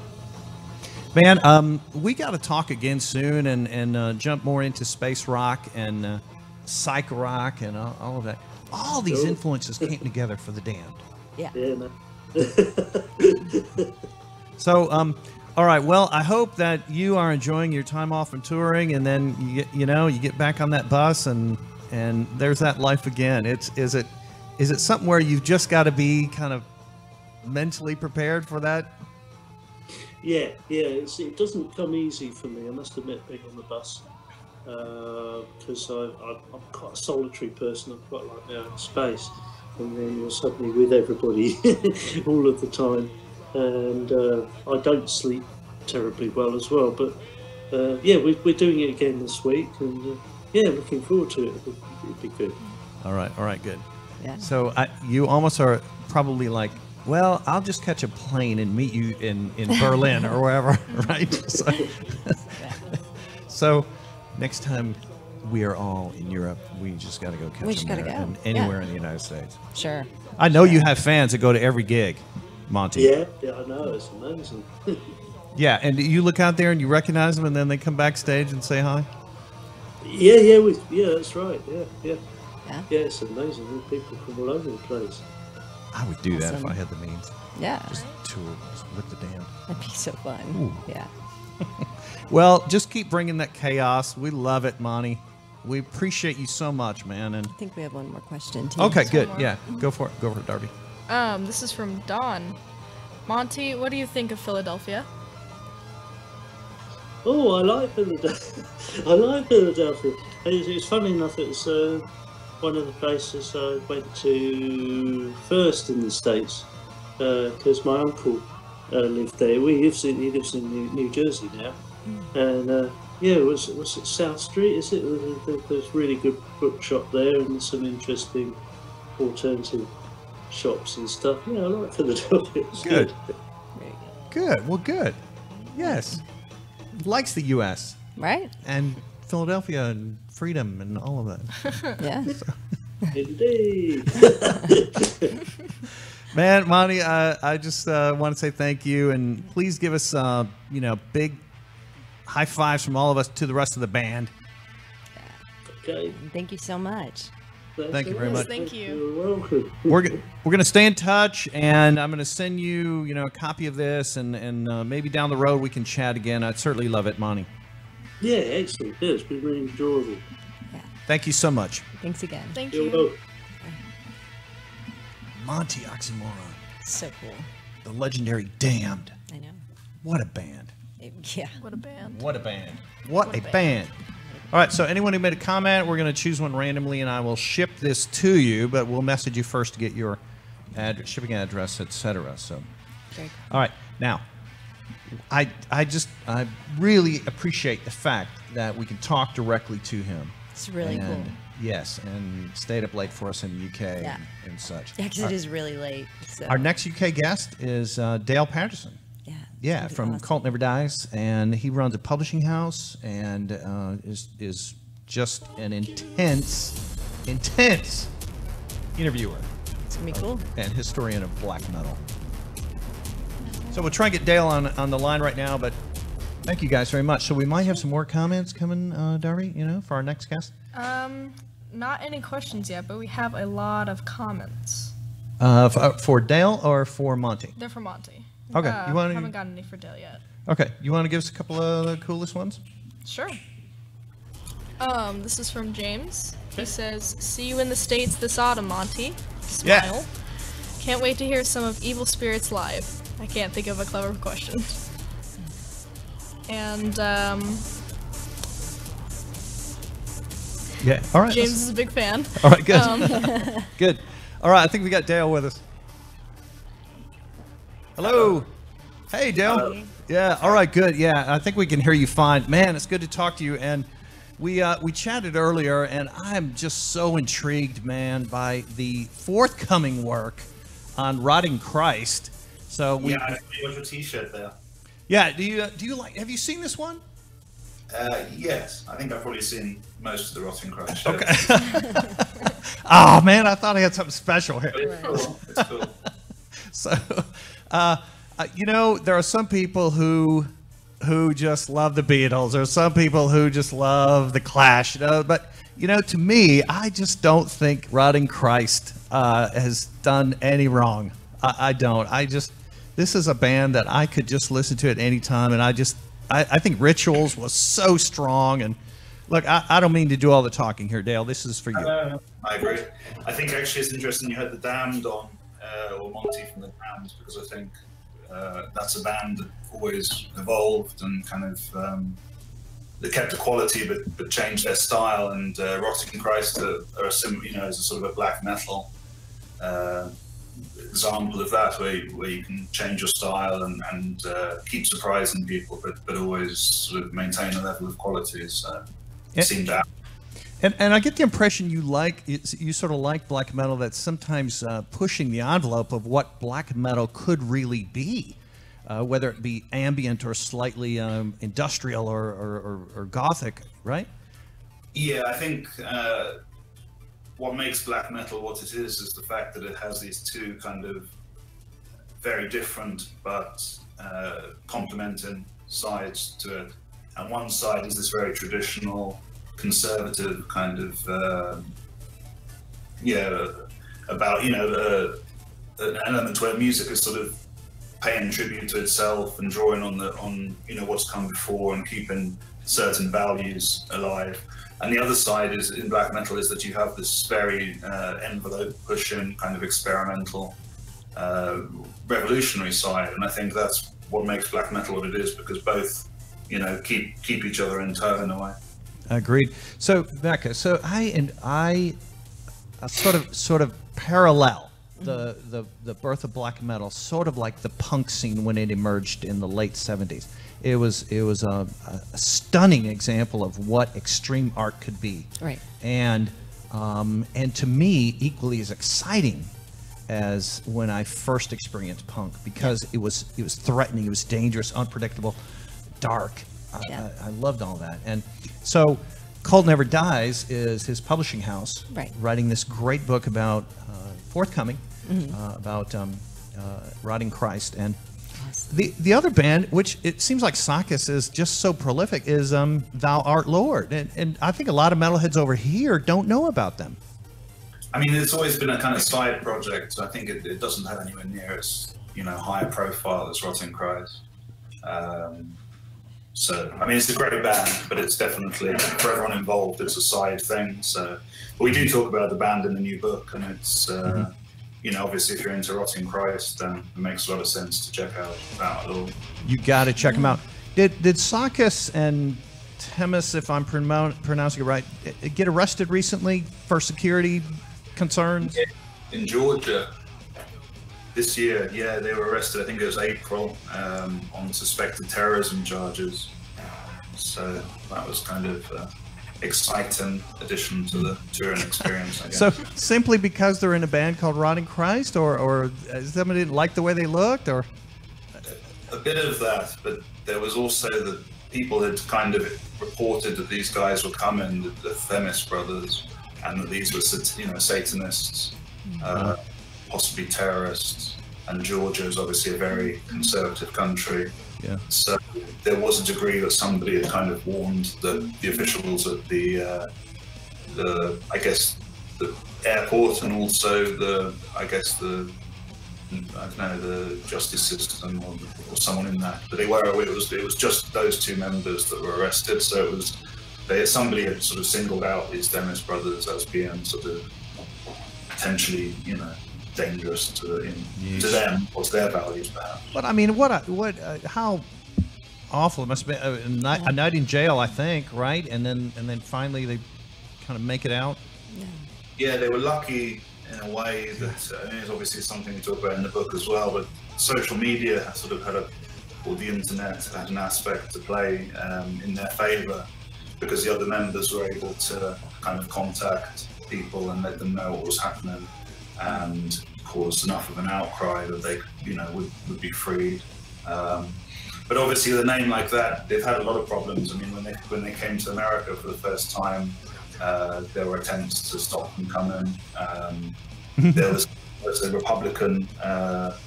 [SPEAKER 1] Man, um, we got to talk again soon and and uh, jump more into space rock and uh, psych rock and all, all of that. All these
[SPEAKER 3] Sure.
[SPEAKER 1] influences came together for the damned.
[SPEAKER 2] Yeah.
[SPEAKER 3] Yeah, no.
[SPEAKER 1] So, um, all right. Well, I hope that you are enjoying your time off and touring, and then you get, you know, you get back on that bus, and and there's that life again. It's is it is it something where you've just got to be kind of mentally prepared for that?
[SPEAKER 3] Yeah, yeah, it doesn't come easy for me, I must admit, being on the bus. Uh, because I, I'm quite a solitary person, I quite like my own space. And then you're suddenly with everybody all of the time. And uh, I don't sleep terribly well as well. But uh, yeah, we, we're doing it again this week. And uh, yeah, looking forward to it. It'll, it'll be good.
[SPEAKER 1] All right. All right. Good.
[SPEAKER 2] Yeah.
[SPEAKER 1] So I, you almost are probably like, well, I'll just catch a plane and meet you in, in Berlin or wherever, right? So, so next time we are all in Europe, we just got to go catch
[SPEAKER 2] We just
[SPEAKER 1] them
[SPEAKER 2] gotta
[SPEAKER 1] there,
[SPEAKER 2] go.
[SPEAKER 1] and
[SPEAKER 2] Yeah.
[SPEAKER 1] anywhere in the United States.
[SPEAKER 2] Sure.
[SPEAKER 1] I know you have fans that go to every gig, Monty.
[SPEAKER 3] Yeah, yeah, I know, it's amazing.
[SPEAKER 1] Yeah, and you look out there and you recognize them, and then they come backstage and say hi.
[SPEAKER 3] yeah, yeah, we, yeah, that's right. Yeah, yeah.
[SPEAKER 2] Yeah.
[SPEAKER 3] Yeah, it's amazing. There people from all over the place.
[SPEAKER 1] I would do that if I had the means.
[SPEAKER 2] Yeah.
[SPEAKER 1] Just tour just with the damn.
[SPEAKER 2] That'd be so fun.
[SPEAKER 1] Ooh.
[SPEAKER 2] Yeah.
[SPEAKER 1] Well, just keep bringing that chaos. We love it, Monty. We appreciate you so much, man. And
[SPEAKER 2] I think we have one more question too.
[SPEAKER 1] okay,
[SPEAKER 4] Just
[SPEAKER 1] good. Yeah, go for it. Go for it, Darby.
[SPEAKER 4] Um, this is from Don. Monty, what do you think of Philadelphia?
[SPEAKER 3] Oh, I like Philadelphia. I like Philadelphia. It's, it's funny enough. It's uh, one of the places I went to first in the states because my uncle uh, lived there. We lives in he lives in New, New Jersey now, and uh, yeah, was was it South Street? Is it? There- there- There's a really good bookshop there and some interesting alternative shops and stuff. Yeah, I like Philadelphia. It's
[SPEAKER 1] Good.
[SPEAKER 3] good.
[SPEAKER 2] Very
[SPEAKER 1] Good. Well, good. Yes. Likes the U.S.
[SPEAKER 2] Right?
[SPEAKER 1] and Philadelphia and freedom and all of that.
[SPEAKER 2] Yeah.
[SPEAKER 3] Indeed.
[SPEAKER 1] Man, Monty, uh, I just uh, want to say thank you, and please give us, uh, you know, big high fives from all of us to the rest of the band.
[SPEAKER 3] okay.
[SPEAKER 2] Thank you so much.
[SPEAKER 3] That's
[SPEAKER 1] Thank you very
[SPEAKER 3] all
[SPEAKER 1] much.
[SPEAKER 4] Thank you.
[SPEAKER 1] We're g- we're gonna stay in touch, and I'm gonna send you, you know, a copy of this, and and uh, maybe down the road we can chat again. I'd certainly love it, Monty.
[SPEAKER 3] Yeah, excellent. Yeah, it's been really enjoyable.
[SPEAKER 1] Thank you so much,
[SPEAKER 2] Thanks again.
[SPEAKER 4] Thank
[SPEAKER 3] You're
[SPEAKER 4] you.
[SPEAKER 3] welcome.
[SPEAKER 1] Monty Oxymoron,
[SPEAKER 2] So cool.
[SPEAKER 1] the legendary Damned.
[SPEAKER 2] I know.
[SPEAKER 1] What a band!
[SPEAKER 2] It- yeah.
[SPEAKER 4] What a band.
[SPEAKER 1] What a band! What,
[SPEAKER 4] What
[SPEAKER 1] a
[SPEAKER 4] a
[SPEAKER 1] band.
[SPEAKER 4] band.
[SPEAKER 1] All right, so anyone who made a comment, we're going to choose one randomly, and I will ship this to you, but we'll message you first to get your ad- shipping address, etc. So,
[SPEAKER 2] cool.
[SPEAKER 1] all right, now, I I just I really appreciate the fact that we can talk directly to him.
[SPEAKER 2] It's really
[SPEAKER 1] and,
[SPEAKER 2] cool.
[SPEAKER 1] Yes, and stayed up late for us in the UK
[SPEAKER 2] Yeah.
[SPEAKER 1] and, and such.
[SPEAKER 2] Yeah, because it is really late. So.
[SPEAKER 1] our next UK guest is uh, Dayal Patterson.
[SPEAKER 2] Yeah. it's
[SPEAKER 1] Yeah, from
[SPEAKER 2] awesome.
[SPEAKER 1] Cult Never Dies, and he runs a publishing house and uh, is is just an intense, intense interviewer
[SPEAKER 2] It's gonna be cool.
[SPEAKER 1] and historian of black metal. So we'll try and get Dayal on on the line right now, but thank you guys very much. So we might have some more comments coming, uh, Darby, you know, for our next guest.
[SPEAKER 4] Um, not any questions yet, but we have a lot of comments.
[SPEAKER 1] Uh, for, uh, for Dayal or for Monty?
[SPEAKER 4] They're for Monty.
[SPEAKER 1] Okay,
[SPEAKER 4] Uh,
[SPEAKER 1] you wanna-
[SPEAKER 4] haven't gotten any for Dayal yet.
[SPEAKER 1] Okay, you want to give us a couple of the coolest ones?
[SPEAKER 4] Sure. Um, this is from James. He says, "See you in the states this autumn, Monty."
[SPEAKER 1] Yeah.
[SPEAKER 4] Smile. Can't wait to hear some of Evil Spirits live. I can't think of a clever question. And um,
[SPEAKER 1] Yeah. All right.
[SPEAKER 4] James is a big fan.
[SPEAKER 1] All right. Good.
[SPEAKER 4] Um,
[SPEAKER 1] Good. All right. I think we got Dayal with us. Hello. Hey, Dayal. Yeah. All right. Good. Yeah. I think we can hear you fine. Man, it's good to talk to you. And we uh, we chatted earlier, and I'm just so intrigued, man, by the forthcoming work on Rotting Christ. So we.
[SPEAKER 5] Yeah, see your T-shirt there.
[SPEAKER 1] Yeah. Do you do you like? Have you seen this one?
[SPEAKER 5] Uh, yes, I think I've probably seen most of the Rotting Christ shows.
[SPEAKER 1] Okay. oh man, I thought I had something special here.
[SPEAKER 5] It's cool. It's cool.
[SPEAKER 1] So, uh, uh, you know, there are some people who who just love the Beatles, There are some people who just love the Clash. You know, but you know, to me, I just don't think Rotting Christ uh, has done any wrong. I, I don't. I just this is a band that I could just listen to at any time, and I just I, I think Rituals was so strong. And look, I, I don't mean to do all the talking here, Dayal. This is for you.
[SPEAKER 5] Uh, I agree. I think actually it's interesting you had the Damned on, uh, or Monty from the Damned, because I think uh, that's a band that always evolved and kind of um, they kept the quality but, but changed their style. And uh, Rotting Christ are, are a sim, you know, as a sort of a black metal uh, example of that, where you, where you can change your style and, and uh, keep surprising people, but but always sort of maintain a level of quality. So
[SPEAKER 1] Yeah.
[SPEAKER 5] it seemed to.
[SPEAKER 1] And, and I get the impression you like you sort of like black metal that's sometimes uh, pushing the envelope of what black metal could really be, uh, whether it be ambient or slightly um, industrial or, or, or, or gothic, right?
[SPEAKER 5] Yeah, I think uh, what makes black metal what it is is the fact that it has these two kind of very different but uh, complementing sides to it. And one side is this very traditional, conservative kind of, uh, yeah, about, you know, uh, an element where music is sort of paying tribute to itself and drawing on the on you know what's come before and keeping certain values alive. And the other side is in black metal is that you have this very uh, envelope pushing kind of experimental, uh, revolutionary side, and I think that's what makes black metal what it is because both you know keep keep each other in tow in a way.
[SPEAKER 1] Agreed. So Becca, so I and I uh, sort of sort of parallel the, the the birth of black metal, sort of like the punk scene when it emerged in the late '70s. It was it was a, a stunning example of what extreme art could be.
[SPEAKER 2] Right.
[SPEAKER 1] And um, and to me, equally as exciting as when I first experienced punk because it was it was threatening, it was dangerous, unpredictable, dark. I-
[SPEAKER 2] Yeah.
[SPEAKER 1] I, I loved all that. And so, Cult Never Dies is his publishing house,
[SPEAKER 2] Right.
[SPEAKER 1] writing this great book about uh, forthcoming
[SPEAKER 2] Mm-hmm.
[SPEAKER 1] uh, about um, uh, rotting Christ and. The, the other band, which it seems like Sakis is just so prolific, is um, Thou Art Lord. And, and I think a lot of metalheads over here don't know about them.
[SPEAKER 5] I mean, it's always been a kind of side project. So I think it, it doesn't have anywhere near as you know high profile as Rotting Christ. Um, so I mean, it's a great band, but it's definitely for everyone involved. It's a side thing. So we do talk about the band in the new book, and it's uh, you know obviously if you're into Rotting Christ, then it makes a lot of sense to check out that all.
[SPEAKER 1] You got to check them out. Did did Sakis and Themis, if I'm pronoun- pronouncing it right, get arrested recently for security concerns?
[SPEAKER 5] in Georgia this year. Yeah, they were arrested. I think it was April um, on suspected terrorism charges. So that was kind of uh, exciting addition to the touring experience. I guess.
[SPEAKER 1] So simply because they're in a band called Rotting Christ, or or somebody didn't like the way they looked, or
[SPEAKER 5] a bit of that, but there was also the people had kind of reported that these guys were coming, the, the Themis brothers, and that these were you know Satanists, uh, possibly terrorists. And Georgia is obviously a very conservative country,
[SPEAKER 1] yeah.
[SPEAKER 5] so there was a degree that somebody had kind of warned the, the officials at the uh, the I guess the airport and also the I guess the I don't know the justice system or, or someone in that. But they were it was it was just those two members that were arrested. So it was they somebody had sort of singled out these Themis brothers as being sort of potentially you know dangerous to the, in, to them or to their values perhaps.
[SPEAKER 1] But I mean, what a- what uh, how awful it must have been uh, a night, a night in jail, I think, right? And then and then finally they kind of make it out.
[SPEAKER 5] Yeah, they were lucky in a way that uh, and it's obviously something we talk about in the book as well. But social media has sort of had a, or the internet had an aspect to play um, in their favour because the other members were able to kind of contact people and let them know what was happening and cause enough of an outcry that they, you know, would, would be freed. Um, but obviously, with a name like that, they've had a lot of problems. I mean, when they when they came to America for the first time, uh, there were attempts to stop them coming. Um, there was, there was a Republican, uh,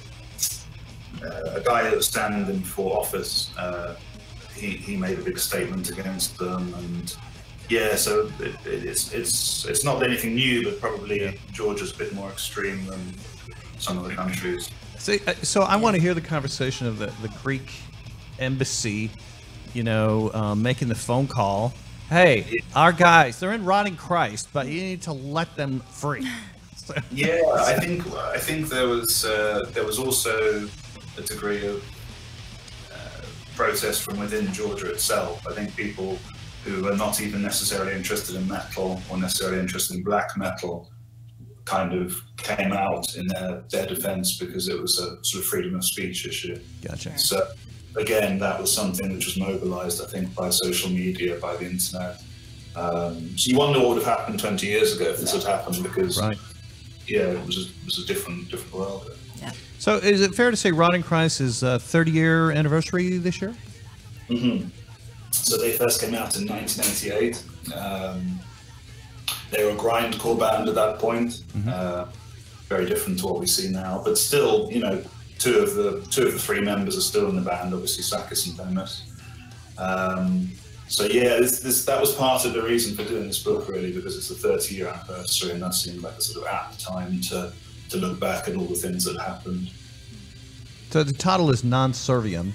[SPEAKER 5] uh, a guy that was standing for office. Uh, he, he made a big statement against them, and yeah, so it, it, it's it's it's not anything new, but probably Georgia's a bit more extreme than some of the countries.
[SPEAKER 1] See, uh, so I want to hear the conversation of the, the Greek embassy, you know, um, making the phone call. Hey, our guys, they're in rotting Christ, but you need to let them free. So-
[SPEAKER 5] Yeah, I think I think there was uh, there was also a degree of uh, protest from within Georgia itself. I think people who are not even necessarily interested in metal or necessarily interested in black metal kind of came out in their, their defense because it was a sort of freedom of speech issue.
[SPEAKER 1] Gotcha.
[SPEAKER 5] So again, that was something which was mobilised, I think, by social media, by the internet. Um, so you wonder what would have happened 20 years ago if this had happened, because
[SPEAKER 1] Right.
[SPEAKER 5] yeah, it was a, it was a different different world.
[SPEAKER 1] So is it fair to say Rotting Christ is uh, 30 year anniversary this year?
[SPEAKER 5] So they first came out in 1988. Um, they were a grindcore band at that point, uh, very different to what we see now, but still, you know, two of the two of the three members are still in the band. Obviously, Sakis and Themis. Um, so yeah, this, this, that was part of the reason for doing this book, really, because it's the 30 year anniversary, and that seemed like a sort of apt time to to look back at all the things that happened.
[SPEAKER 1] So the title is Non Serviam,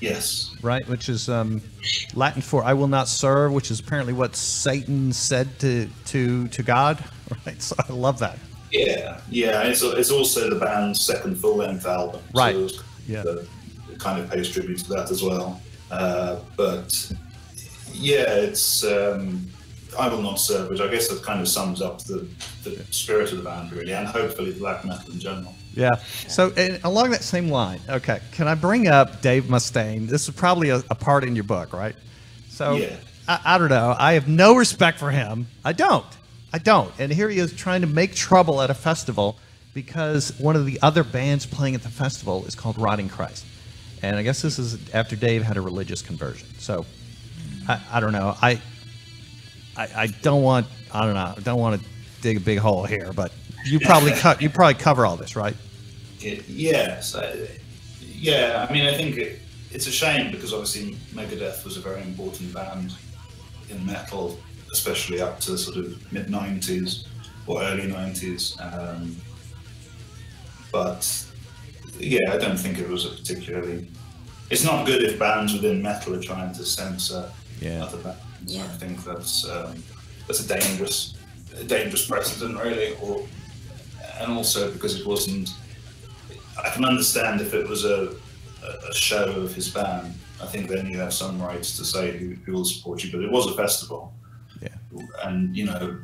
[SPEAKER 5] Yes,
[SPEAKER 1] right? Which is um, Latin for "I will not serve," which is apparently what Satan said to to to God. Right. So I love that.
[SPEAKER 5] Yeah, yeah. It's, it's also the band's second full length album.
[SPEAKER 1] Right.
[SPEAKER 5] So it
[SPEAKER 1] Yeah.
[SPEAKER 5] the- it kind of pays tribute to that as well. Uh, but yeah, it's um, I Will Not Serve, which I guess that kind of sums up the, the spirit of the band, really, and hopefully black metal in general.
[SPEAKER 1] Yeah. So along that same line, okay, can I bring up Dave Mustaine? This is probably a, a part in your book, right? So
[SPEAKER 5] Yeah.
[SPEAKER 1] I, I don't know. I have no respect for him. I don't. I don't. And here he is trying to make trouble at a festival because one of the other bands playing at the festival is called Rotting Christ. And I guess this is after Dave had a religious conversion. So I, I don't know. I, I I don't want I don't know. I don't want to dig a big hole here, but you probably cut you probably cover all this, right?
[SPEAKER 5] It, yes, I, yeah. I mean, I think it, it's a shame because obviously Megadeth was a very important band in metal, especially up to sort of mid '90s or early '90s. Um, but yeah, I don't think it was a particularly. It's not good if bands within metal are trying to censor
[SPEAKER 1] Yeah.
[SPEAKER 5] other bands.
[SPEAKER 2] Yeah.
[SPEAKER 5] I think that's um, that's a dangerous, a dangerous precedent, really. Or and also because it wasn't. I can understand if it was a, a show of his band. I think then you have some rights to say who, who will support you. But it was a festival,
[SPEAKER 1] Yeah.
[SPEAKER 5] and you know,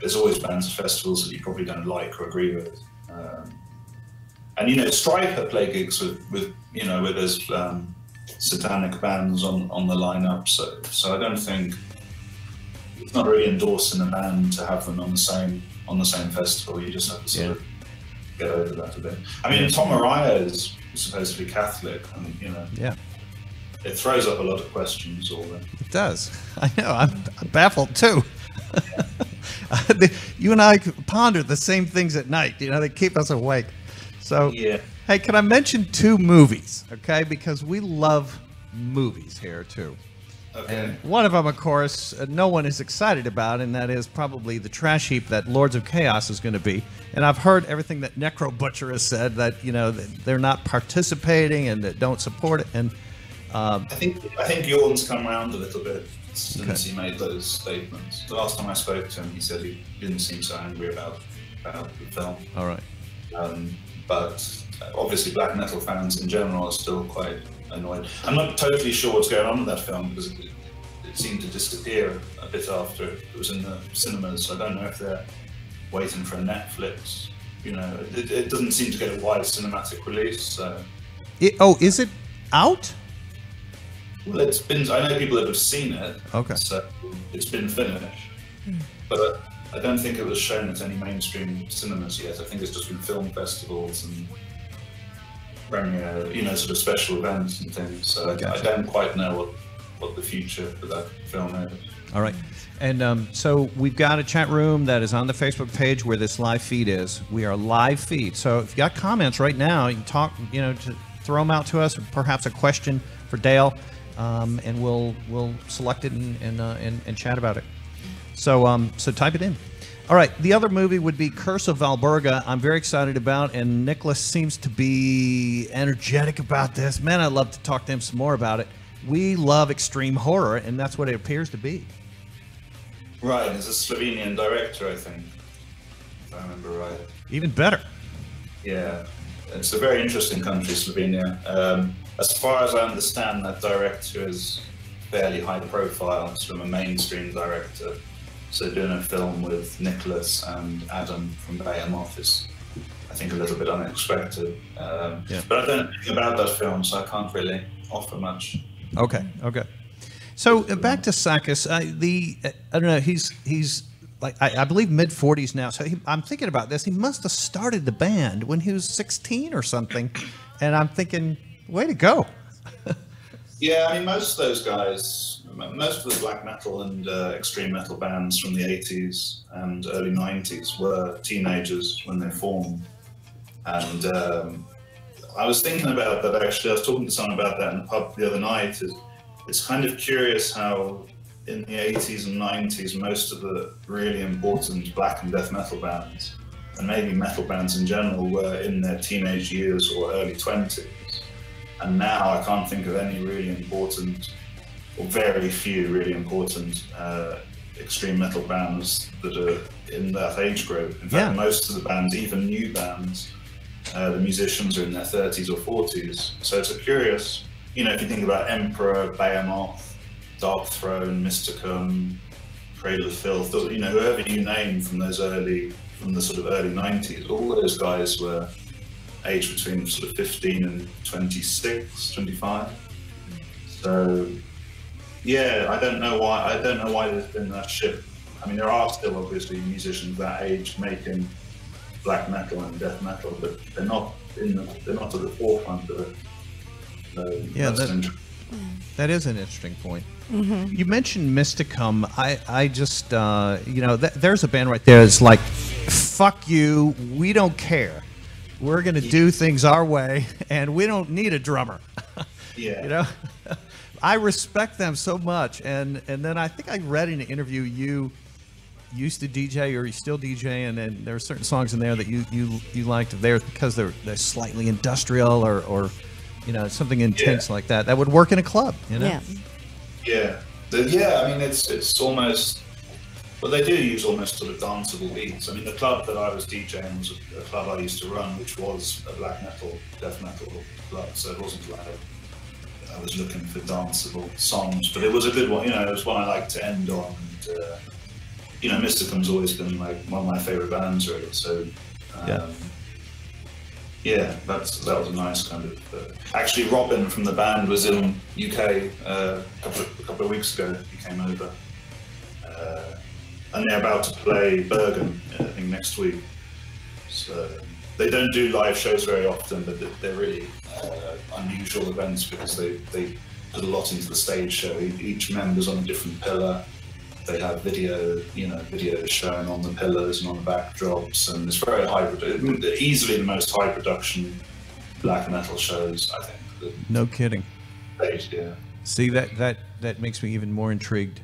[SPEAKER 5] there's always bands at festivals that you probably don't like or agree with. Um, and you know, Stryper play gigs with, with you know, where there's um, satanic bands on, on the lineup. So so I don't think it's not really endorsing a band to have them on the same on the same festival. You just have to sort
[SPEAKER 1] Yeah.
[SPEAKER 5] of get over that a bit. I mean, Tom Araya is supposed to be Catholic, and you know,
[SPEAKER 1] Yeah.
[SPEAKER 5] it throws up a lot of questions. All that.
[SPEAKER 1] It does. I know. I'm, I'm baffled too. you and I ponder the same things at night. You know, they keep us awake. So,
[SPEAKER 5] Yeah.
[SPEAKER 1] hey, can I mention two movies? Okay, because we love movies here too.
[SPEAKER 5] Okay.
[SPEAKER 1] And one of them, of course, uh, no one is excited about, and that is probably the trash heap that Lords of Chaos is going to be. And I've heard everything that Necrobutcher has said that you know that they're not participating and that don't support it. And um,
[SPEAKER 5] I think I think Jordan's come around a little bit since
[SPEAKER 1] Okay.
[SPEAKER 5] he made those statements. The last time I spoke to him, he said he didn't seem so angry about about the film.
[SPEAKER 1] all right,
[SPEAKER 5] Um, but obviously, black metal fans in general are still quite annoyed. I'm not totally sure what's going on with that film because it, it seemed to disappear a bit after it was in the cinemas. I don't know if they're waiting for a Netflix. You know, it, it doesn't seem to get a wide cinematic release. So,
[SPEAKER 1] It- oh, is it out?
[SPEAKER 5] well, it's been. I know people that have seen it.
[SPEAKER 1] Okay.
[SPEAKER 5] So it's been finished, hmm. but I don't think it was shown at any mainstream cinemas yet. I think it's just been film festivals and premiere, you know, sort of special events and things. So I, I don't quite know what what the future for that film is.
[SPEAKER 1] All right. And um, so we've got a chat room that is on the Facebook page where this live feed is. We are live feed. So if you got comments right now, you can talk, you know, to throw them out to us, or perhaps a question for Dayal, um, and we'll we'll select it and and, uh, and and chat about it. So um, so type it in. All right, the other movie would be Curse of Valburga. I'm very excited about, and Nicholas seems to be energetic about this. Man, I'd love to talk to him some more about it. We love extreme horror, and that's what it appears to be.
[SPEAKER 5] Right, it's a Slovenian director, I think, if I remember right.
[SPEAKER 1] Even better.
[SPEAKER 5] Yeah, it's a very interesting country, Slovenia. Um, as far as I understand, that director is fairly high profile. It's from a mainstream director. So doing a film with Nicholas and Adam from Behemoth is, I think, a little bit unexpected. Um,
[SPEAKER 1] Yeah.
[SPEAKER 5] But I don't know about that film, so I can't really offer much.
[SPEAKER 1] Okay, okay. So uh, back to Sakis. Uh, the uh, I don't know. He's he's like I, I believe mid forties now. So he, I'm thinking about this. He must have started the band when he was 16 or something, and I'm thinking, way to go.
[SPEAKER 5] Yeah, I mean, most of those guys, most of the black metal and uh, extreme metal bands from the 80s and early 90s were teenagers when they formed. And um, I was thinking about that actually. I was talking to someone about that in the pub the other night. It's kind of curious how in the 80s and 90s, most of the really important black and death metal bands, and maybe metal bands in general, were in their teenage years or early 20s. And now I can't think of any really important, or very few really important uh, extreme metal bands that are in that age group. In fact,
[SPEAKER 1] Yeah.
[SPEAKER 5] most of the bands, even new bands, uh, the musicians are in their 30s or 40s. So it's a curious, you know, if you think about Emperor, Behemoth, Darkthrone, Mysticum, Cradle of Filth, you know, whoever you name from those early, from the sort of early 90s, all those guys were aged between sort of 15 and 26, 25. So, yeah, I don't know why. I don't know why there's been that shift. I mean, there are still obviously musicians that age making black metal and death metal, but they're not in the, they're not at the forefront of it. So
[SPEAKER 1] Yeah,
[SPEAKER 5] that's
[SPEAKER 1] that- That is an interesting point. You mentioned Mysticum. I, I just, uh, you know, th- there's a band right there that's like, fuck you, we don't care. We're going to do things our way, and we don't need a drummer.
[SPEAKER 5] Yeah.
[SPEAKER 1] you know, I respect them so much. And, and then I think I read in an interview you used to DJ or you still DJ, and then there are certain songs in there that you, you, you liked theirs because they're, they're slightly industrial or, or, you know, something intense like that. That would work in a club, you know?
[SPEAKER 2] Yeah.
[SPEAKER 5] Yeah, The- yeah. I mean, it's it's almost. Well, they do use almost sort of danceable beats. I mean, the club that I was DJing was a, club I used to run, which was a black metal, death metal club. So it wasn't like I was looking for danceable songs, but it was a good one. You know, it was one I like to end on. And, uh, you know, Mysticum's always been like one of my favorite bands, really. So. Um,
[SPEAKER 1] Yeah.
[SPEAKER 5] yeah, that's that was a nice kind of. Uh, actually, Robin from the band was in UK uh, a couple of, a couple of weeks ago. He came over, and they're about to play Bergen, I think next week. So they don't do live shows very often, but they're- they're really uh, unusual events because they they put a lot into the stage show. E- Each member's on a different pillar. They have video, you know, videos shown on the pillars and on the backdrops, and it's very high. produ- Easily the most high production black metal shows, I think.
[SPEAKER 1] No kidding.
[SPEAKER 5] The stage, yeah.
[SPEAKER 1] See that that that makes me even more intrigued.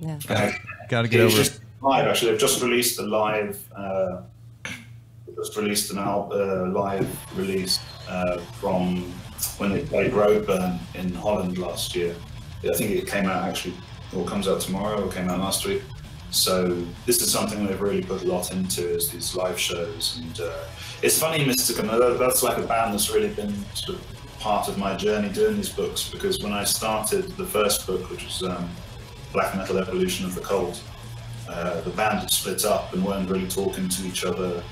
[SPEAKER 2] Yeah.
[SPEAKER 1] Got to get over
[SPEAKER 5] just
[SPEAKER 1] it.
[SPEAKER 5] Live. Actually, they've just released a live. Uh, just released an al- uh, live release uh, from when they played Roadburn in Holland last year. I think it came out actually, or comes out tomorrow, or came out last week. So this is something they've really put a lot into is these live shows, and uh, it's funny, Mysticum. that- That's like a band that's really been sort of part of my journey doing these books because when I started the first book, which was um, Black Metal Evolution of the Cult, uh, the band had split up and weren't really talking to each other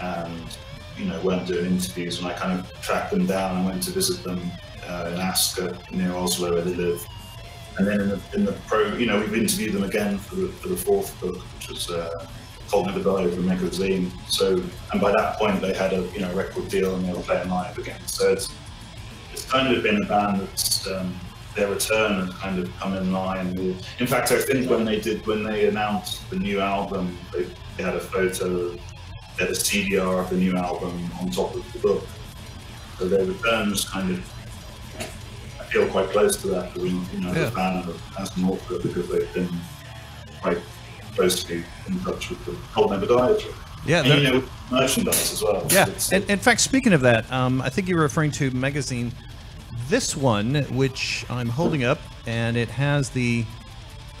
[SPEAKER 5] and you know weren't doing interviews. And I kind of tracked them down and went to visit them uh, in Asker near Oslo where they live. And then in the, in the pro you know we've interviewed them again for the, for the fourth book which was uh, called Never Die over magazine. So and by that point they had a you know record deal and they were playing live again. So it's it's kind of been a band that's um, their return has kind of come in line with. In fact, I think when they did when they announced the new album, they, they had a photo, they had a CDR of the new album on top of the book, So their return returns kind of I feel quite close to that. We, you know,
[SPEAKER 1] Yeah.
[SPEAKER 5] the fan of Aston because they've been quite closely in touch with the Cult Never Dies.
[SPEAKER 1] Yeah,
[SPEAKER 5] and you know, merchandise as well.
[SPEAKER 1] Yeah. In, in fact, speaking of that, um, I think you were referring to magazine. This one, which I'm holding up, and it has the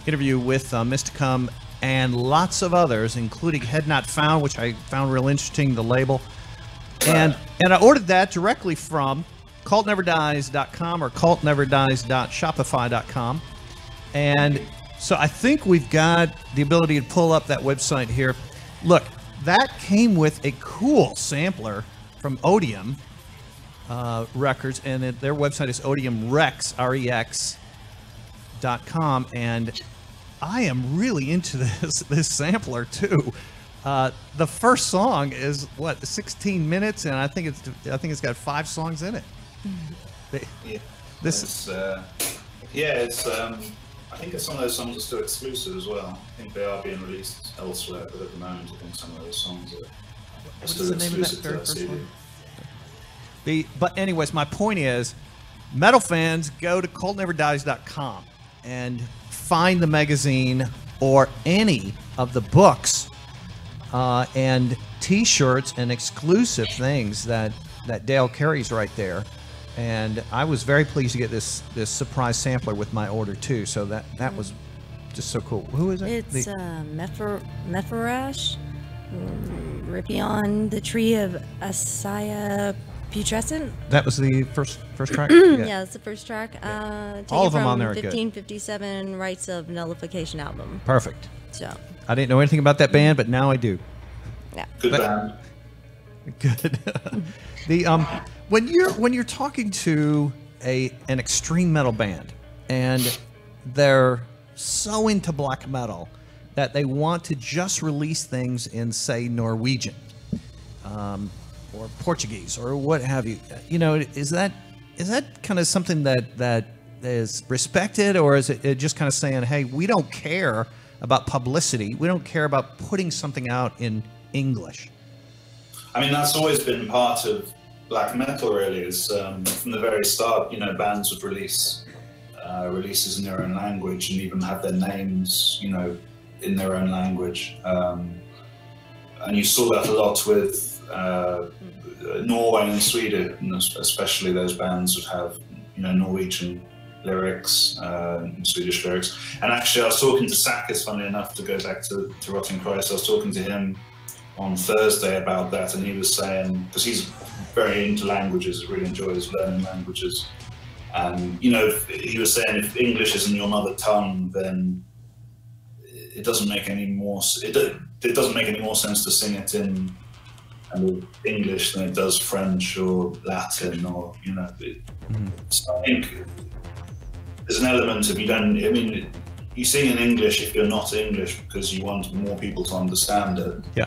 [SPEAKER 1] interview with uh, Mysticum and lots of others, including Head Not Found, which I found real interesting. The label, and and I ordered that directly from cultneverdies.com or cultneverdies.shopify.com. And so I think we've got the ability to pull up that website here. Look, that came with a cool sampler from Odium uh, Records, and it, their website is odiumrex, R-E-X, dot com. And I am really into this this sampler too. Uh, the first song is what 16 minutes, and I think it's I think it's got five songs in it. They-
[SPEAKER 5] Yeah.
[SPEAKER 1] This
[SPEAKER 5] It's, uh, yeah, it's. Um, I think some of those songs are still exclusive as well. I think they are being released elsewhere, but at the moment, I think some of those songs are, are still
[SPEAKER 1] the name of that
[SPEAKER 5] exclusive
[SPEAKER 1] very
[SPEAKER 5] to that
[SPEAKER 1] first
[SPEAKER 5] CD.
[SPEAKER 1] one? The but anyways, my point is, metal fans go to cultneverdies.com and find the magazine or any of the books uh, and T-shirts and exclusive things that that Dayal carries right there. And I was very pleased to get this this surprise sampler with my order too. So that that was just so cool. Who is it?
[SPEAKER 2] It's
[SPEAKER 1] The-
[SPEAKER 2] uh, Rippion, the tree of Asaya putrescent.
[SPEAKER 1] that was the first first track.
[SPEAKER 2] Yeah. that's the first track. Uh,
[SPEAKER 1] All of them on there are good.
[SPEAKER 2] 1557 Rights of Nullification album.
[SPEAKER 1] Perfect.
[SPEAKER 2] So,
[SPEAKER 1] I didn't know anything about that band, but now I do.
[SPEAKER 2] yeah.
[SPEAKER 5] Good
[SPEAKER 1] But-
[SPEAKER 5] band.
[SPEAKER 1] Good. the um, when you're when you're talking to a an extreme metal band and they're so into black metal that they want to just release things in say Norwegian, um, or Portuguese or what have you. You know, is that is that kind of something that that is respected, or is it, just kind of saying, hey, we don't care about publicity, we don't care about putting something out in English.
[SPEAKER 5] I mean, that's always been part of black metal. Really, is um, from the very start. You know, bands would release uh, releases in their own language and even have their names, you know, in their own language. Um, and you saw that a lot with uh, Norway and Sweden, especially those bands would have, you know, Norwegian lyrics, uh, Swedish lyrics. And actually, I was talking to Sakis, funnily enough, to go back to, to Rotting Christ. I was talking to him on Thursday about that, and he was saying because he's very into languages, really enjoys learning languages. And you know, he was saying if English isn't your mother tongue, then it doesn't make any more. It, it doesn't make any more sense to sing it in kind of English than it does French or Latin or you know. It, So I think there's an element of you don't. I mean, you sing in English if you're not English because you want more people to understand it.
[SPEAKER 1] Yeah.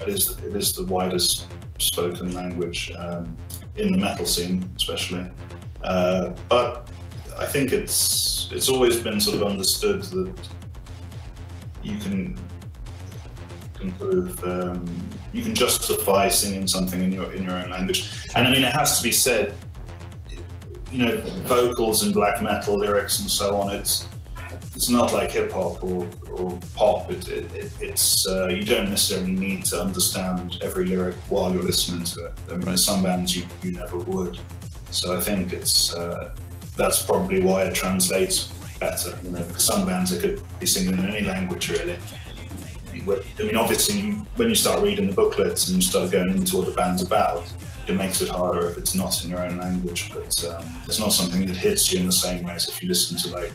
[SPEAKER 5] It is it is the widest spoken language um, in the metal scene, especially. Uh, but I think it's it's always been sort of understood that you can can sort of um, you can justify singing something in your in your own language. And I mean, it has to be said. You know, vocals and black metal lyrics and so on. It's it's not like hip hop or, or pop. It, it, it, it's uh, you don't necessarily need to understand every lyric while you're listening to it. I mean, there's some bands you, you never would. So I think it's uh, that's probably why it translates better. You know, some bands it could be singing in any language really. I mean, obviously, when you start reading the booklets and you start going into what the band's about, it makes it harder if it's not in your own language. But um, it's not something that hits you in the same way as if you listen to like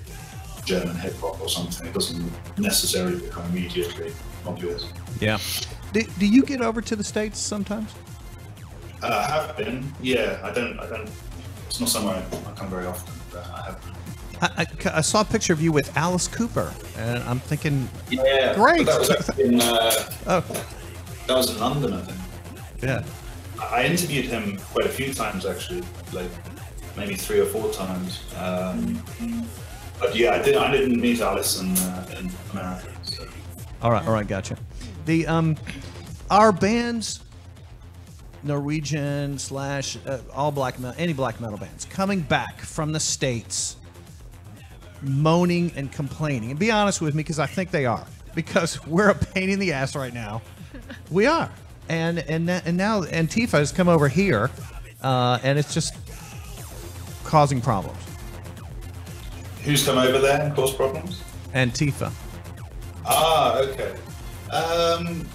[SPEAKER 5] German hip hop or something. It doesn't necessarily become immediately obvious.
[SPEAKER 1] Yeah. Do, do you get over to the states sometimes?
[SPEAKER 5] Uh, I have been, yeah. I don't, I don't. It's not somewhere I, I come very often, but I have been.
[SPEAKER 1] I, I, I saw a picture of you with Alice Cooper, and I'm thinking,
[SPEAKER 5] Yeah,
[SPEAKER 1] Great.
[SPEAKER 5] That was in, uh,
[SPEAKER 1] oh,
[SPEAKER 5] that was in London, I think.
[SPEAKER 1] yeah.
[SPEAKER 5] I interviewed him quite a few times actually, like maybe three or four times. Um, but yeah, I did. I didn't meet Alice in, uh, in America. So.
[SPEAKER 1] All right, all right, gotcha. The um, our bands Norwegian slash uh, all black metal, any black metal bands coming back from the states, moaning and complaining. And be honest with me, because I think they are, because we're a pain in the ass right now. We are, and and and now Antifa has come over here, uh, and it's just causing problems.
[SPEAKER 5] Who's come over there and caused problems?
[SPEAKER 1] Antifa.
[SPEAKER 5] Ah, okay. Um,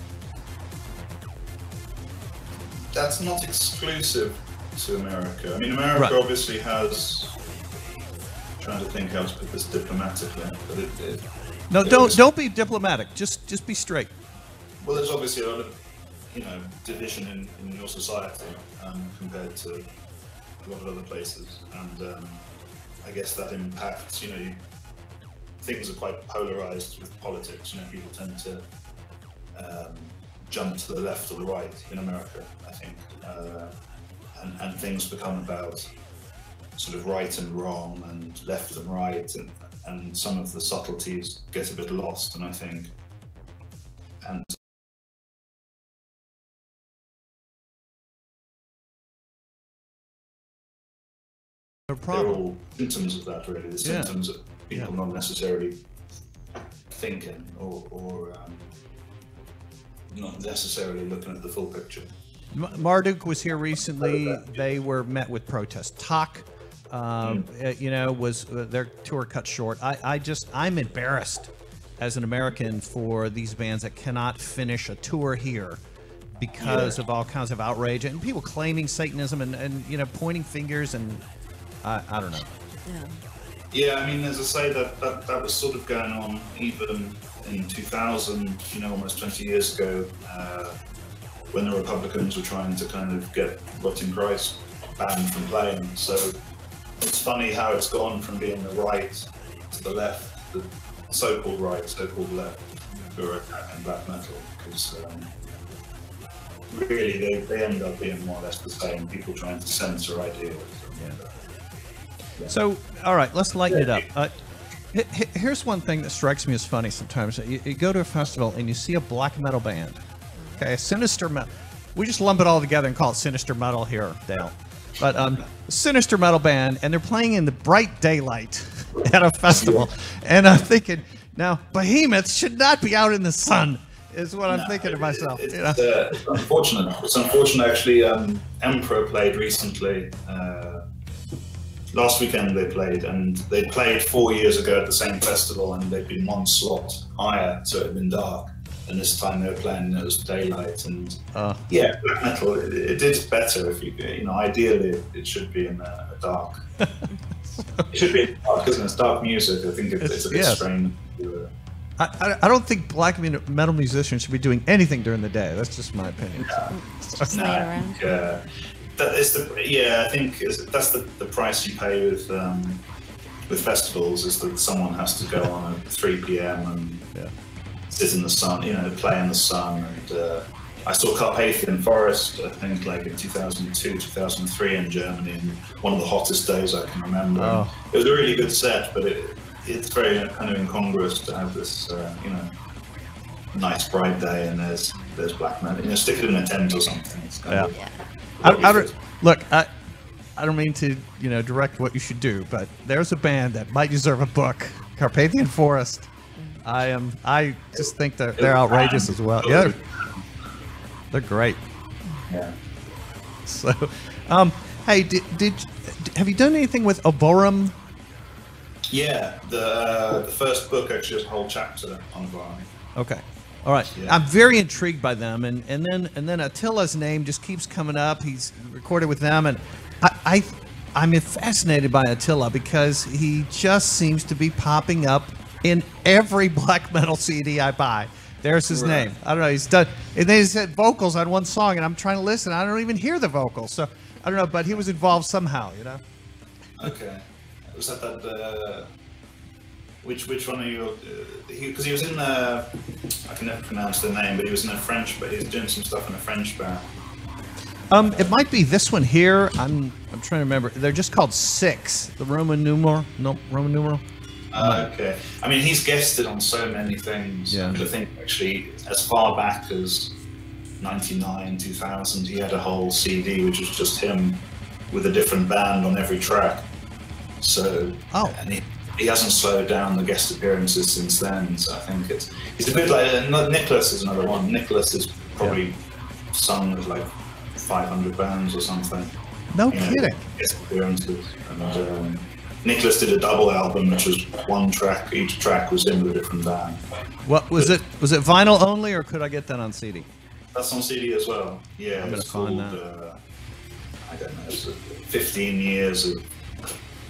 [SPEAKER 5] that's not exclusive to America. I mean, America
[SPEAKER 1] Right.
[SPEAKER 5] obviously has. Trying to think how to put this diplomatically, but it, it
[SPEAKER 1] No,
[SPEAKER 5] it
[SPEAKER 1] don't
[SPEAKER 5] was-
[SPEAKER 1] don't be diplomatic. Just just be straight.
[SPEAKER 5] Well, there's obviously a lot of, you know, division in, in your society um, compared to a lot of other places, and um, I guess that impacts. You know, you, things are quite polarized with politics. You know, people tend to um, jump to the left or the right in America. I think, uh, and, and things become about sort of right and wrong and left and right, and, and some of the subtleties get a bit lost. And I think, and
[SPEAKER 1] No
[SPEAKER 5] they're all symptoms of that, really. The
[SPEAKER 1] Yeah.
[SPEAKER 5] symptoms of people
[SPEAKER 1] Yeah.
[SPEAKER 5] not necessarily thinking or, or um, not necessarily looking at the full picture.
[SPEAKER 1] Marduk was here recently. They were met with protest. Talk, um, uh, you know, was uh, their tour cut short. I, I just, I'm embarrassed as an American for these bands that cannot finish a tour here because
[SPEAKER 5] Yeah.
[SPEAKER 1] of all kinds of outrage and people claiming Satanism and, and you know, pointing fingers and I, I don't know.
[SPEAKER 2] Yeah.
[SPEAKER 5] Yeah, I mean, as I say, that, that, that was sort of going on even in 2000, you know, almost 20 years ago, uh, when the Republicans were trying to kind of get Rotting Christ banned from playing. So it's funny how it's gone from being the right to the left, the so-called right, so-called left, who are attacking black metal, because um, really they, they end up being more or less the same, people trying to censor ideas.
[SPEAKER 1] So, all right, let's lighten it up. Uh, here's one thing that strikes me as funny sometimes. You, you go to a festival and you see a black metal band, okay, a sinister metal. We just lump it all together and call it sinister metal here, Dayal. But um, sinister metal band, and they're playing in the bright daylight at a festival, and I'm thinking, now behemoths should not be out in the sun, is what I'm
[SPEAKER 5] No,
[SPEAKER 1] thinking to
[SPEAKER 5] it-
[SPEAKER 1] myself.
[SPEAKER 5] It's,
[SPEAKER 1] you know?
[SPEAKER 5] uh, it's unfortunate. It's unfortunate, actually. Um, Emperor played recently. Uh, last weekend they played, and they played four years ago at the same festival, and they'd been one slot higher, so it had been dark. And this time they were playing, it was daylight, and
[SPEAKER 1] Uh.
[SPEAKER 5] yeah, black metal. It, it did better if you, you know, ideally it, it should be in a, a dark. it should be dark, isn't it? It's dark music. I think it, it's, a bit
[SPEAKER 1] Yes.
[SPEAKER 5] strange. to, uh,
[SPEAKER 1] I, I, I don't think black metal musicians should be doing anything during the day. That's just my opinion.
[SPEAKER 2] Just
[SPEAKER 5] No, I think, uh, that is the yeah. I think is, that's the, the price you pay with um, with festivals is that someone has to go on at 3 p.m. and
[SPEAKER 1] Yeah.
[SPEAKER 5] Sit in the sun, you know, play in the sun. And uh, I saw Carpathian Forest, I think, like in 2002, 2003 in Germany, and one of the hottest days I can remember.
[SPEAKER 1] Oh.
[SPEAKER 5] It was a really good set, but it, it's very kind of incongruous to have this, uh, you know, nice bright day and there's there's black metal. You know, stick it in a tent or something. It's kind
[SPEAKER 1] Yeah.
[SPEAKER 5] of-
[SPEAKER 2] Yeah.
[SPEAKER 1] I, I don't, look, I, I don't mean to, you know, direct what you should do, but there's a band that might deserve a book, Carpathian Forest. I am, I just think they're they're outrageous as well. Yeah, they're great.
[SPEAKER 5] Yeah.
[SPEAKER 1] So, um, hey, did, did have you done anything with Aborym?
[SPEAKER 5] Yeah, the uh, the first book actually has a whole chapter on Varney.
[SPEAKER 1] Okay. All right.
[SPEAKER 5] Yeah.
[SPEAKER 1] I'm very intrigued by them, and, and then and then Attila's name just keeps coming up. He's recorded with them, and I, I I'm fascinated by Attila because he just seems to be popping up in every black metal CD I buy. There's his
[SPEAKER 5] Right.
[SPEAKER 1] name. I don't know. He's done, and then he said vocals on one song, and I'm trying to listen. I don't even hear the vocals, so I don't know. But he was involved somehow, you know.
[SPEAKER 5] Okay, was that that? Uh, which which one are you? Because he, 'cause he was in the I can never pronounce the name, but he was in a French. But he was doing some stuff in a French band.
[SPEAKER 1] Um, it might be this one here. I'm I'm trying to remember. They're just called Six. The Roman numeral. No, Roman numeral.
[SPEAKER 5] Uh, okay, I mean he's guested on so many things.
[SPEAKER 1] Yeah.
[SPEAKER 5] I think actually as far back as 99, 2000, he had a whole CD which was just him with a different band on every track. So,
[SPEAKER 1] Oh.
[SPEAKER 5] and he, he hasn't slowed down the guest appearances since then. So I think it's he's a bit like uh, Nicholas is another one. Nicholas is probably sung with like 500 bands or something.
[SPEAKER 1] No
[SPEAKER 5] you know,
[SPEAKER 1] kidding.
[SPEAKER 5] guest appearances. And um, Nicholas did a double album, which was one track. Each track was in with a different band.
[SPEAKER 1] What was it? Was it vinyl only, or could I get that on CD?
[SPEAKER 5] That's on CD as well. Yeah,
[SPEAKER 1] I'm
[SPEAKER 5] it's called.
[SPEAKER 1] that.
[SPEAKER 5] Uh, I don't know. It's uh, 15 years of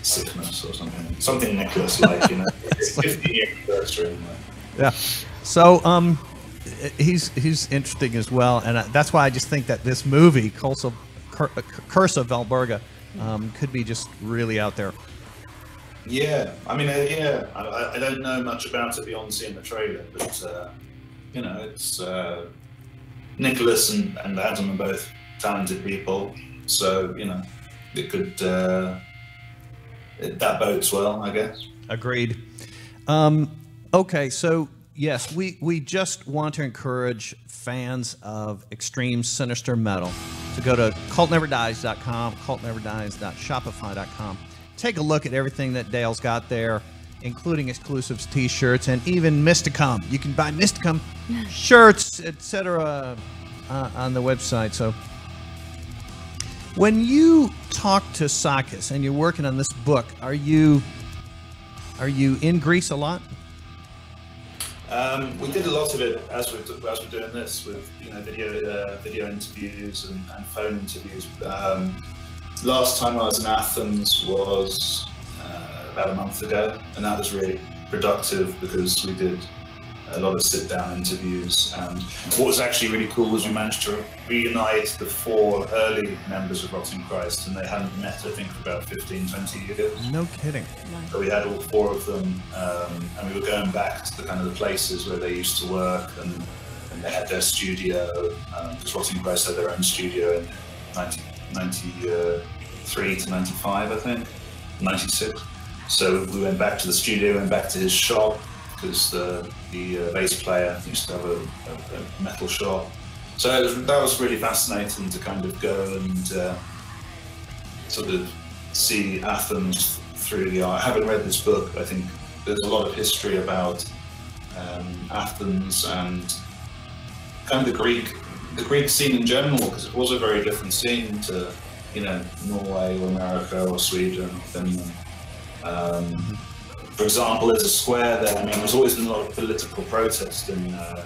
[SPEAKER 5] sickness or something. Something Nicholas like, you know. 15 year anniversary.
[SPEAKER 1] Yeah. So um, he's he's interesting as well, and uh, that's why I just think that this movie, Curse of, Cur- Curse of Valburga, um, could be just really out there.
[SPEAKER 5] Yeah, I mean, uh, yeah, I- I, don't know much about it beyond seeing the trailer, but uh, you know, it's uh, Nicholas and, and Adam are both talented people, so you know, it could uh, it, that bodes well, I guess.
[SPEAKER 1] Agreed. Um, okay, so yes, we, we just want to encourage fans of extreme sinister metal to go to cultneverdies.com, cultneverdies.shopify.com. Take a look at everything that Dayal's got there, including exclusives, t-shirts, and even Mysticum. You can buy Mysticum shirts, etc. Uh, on the website. So when you talk to Sakis and you're working on this book, are you are you in Greece a lot?
[SPEAKER 5] Um, we did a lot of it as we're, as we're doing this with you know video uh, video interviews and, and phone interviews. Um, last time I was in Athens was uh, about a month ago, and that was really productive because we did a lot of sit down interviews. And what was actually really cool was we managed to reunite the four early members of Rotting Christ, and they hadn't met I think for about 15, 20 years.
[SPEAKER 1] No kidding.
[SPEAKER 5] So we had all four of them, um, and we were going back to the kind of the places where they used to work, and, and they had their studio. Because Rotting Christ had their own studio in 1993 to 95, I think, 96. So we went back to the studio, went back to his shop because the, the uh, bass player used to have a, a, a metal shop. So was, that was really fascinating to kind of go and uh, sort of see Athens through the. I haven't read this book. I think there's a lot of history about um, Athens and kind of the Greek, the Greek scene in general, because it was a very different scene to, you know, Norway or America or Sweden or Finland. Um, for example, there's a square there. I mean, there's always been a lot of political protest in uh,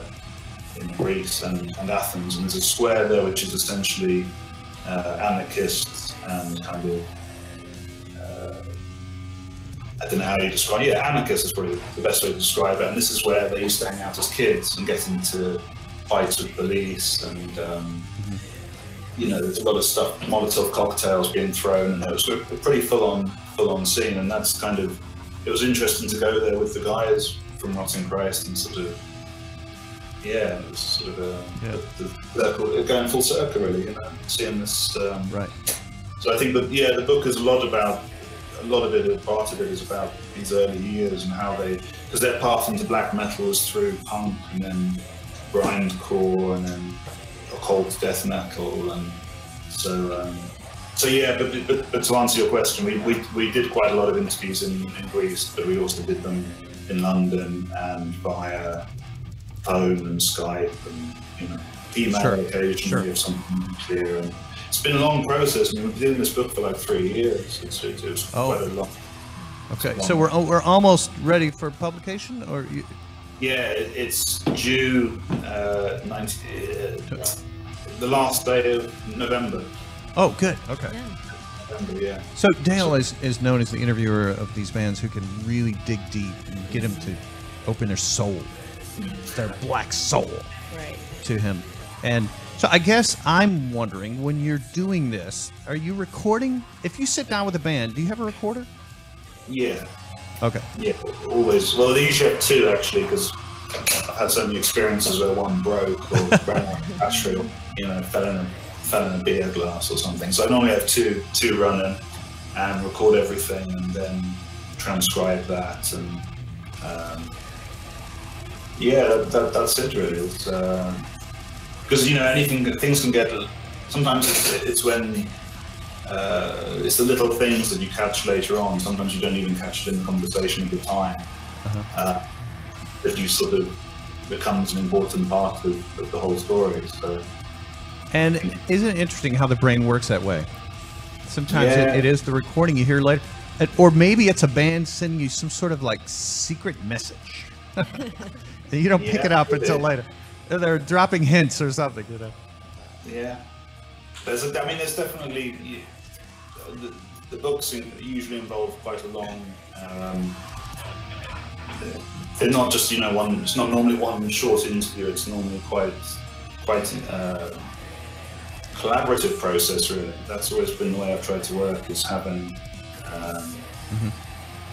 [SPEAKER 5] in Greece and, and Athens, and there's a square there which is essentially uh, anarchists and kind of uh, I don't know how you describe. It. Yeah, anarchists is probably the best way to describe it. And this is where they used to hang out as kids and get into fights with police, and um, you know, there's a lot of stuff, Molotov cocktails being thrown, and it was a pretty full-on, full-on scene. And that's kind of, it was interesting to go there with the guys from Rotting Christ and sort of, yeah, it was sort of a,
[SPEAKER 1] Yeah.
[SPEAKER 5] the, the circle, going full circle, really, you know, seeing this. Um,
[SPEAKER 1] Right.
[SPEAKER 5] so I think that yeah, the book is a lot about a lot of it. Part of it is about these early years and how they because their path into black metal was through punk and then grindcore and then occult death metal and so um, so yeah. But, but but to answer your question, we, we we did quite a lot of interviews in, in Greece, but we also did them in London and via phone and Skype and you know email
[SPEAKER 1] Sure,
[SPEAKER 5] occasionally
[SPEAKER 1] sure.
[SPEAKER 5] if something clear and it's been a long process. I mean, we've been doing this book for like three years. It's, it's, it's
[SPEAKER 1] Oh.
[SPEAKER 5] quite a long.
[SPEAKER 1] Okay. So we're we're almost ready for publication, or you,
[SPEAKER 5] Yeah, it's due uh, 90, uh, the last day of November.
[SPEAKER 1] oh, good. Okay.
[SPEAKER 5] November, yeah.
[SPEAKER 1] So Dayal is, is known as the interviewer of these bands who can really dig deep and get them to open their soul, their black soul,
[SPEAKER 2] Right.
[SPEAKER 1] to him. And so I guess I'm wondering when you're doing this, are you recording? If you sit down with a band, do you have a recorder?
[SPEAKER 5] Yeah,
[SPEAKER 1] Okay.
[SPEAKER 5] yeah, always. Well, they usually have two actually because I've had so many experiences where one broke or ran out of battery or you know fell in a fell in a beer glass or something. So I normally have two two running and record everything and then transcribe that and um, yeah, that, that, that's it really. It's, uh, because you know anything things can get sometimes it's, it's when uh, it's the little things that you catch later on sometimes you don't even catch it in the conversation at the time uh, that you sort of becomes an important part of, of the whole story so
[SPEAKER 1] And isn't it interesting how the brain works that way? Sometimes
[SPEAKER 5] Yeah.
[SPEAKER 1] it, it is the recording you hear later, or maybe it's a band sending you some sort of like secret message. you don't pick it up
[SPEAKER 5] it
[SPEAKER 1] until
[SPEAKER 5] is.
[SPEAKER 1] later. They're dropping hints or something, you know.
[SPEAKER 5] Yeah, there's. A, I mean, there's definitely the, the books usually involve quite a long. Um, they're not just you know one. It's not normally one short interview. It's normally quite quite uh, collaborative process. Really, that's always been the way I've tried to work. Is having um,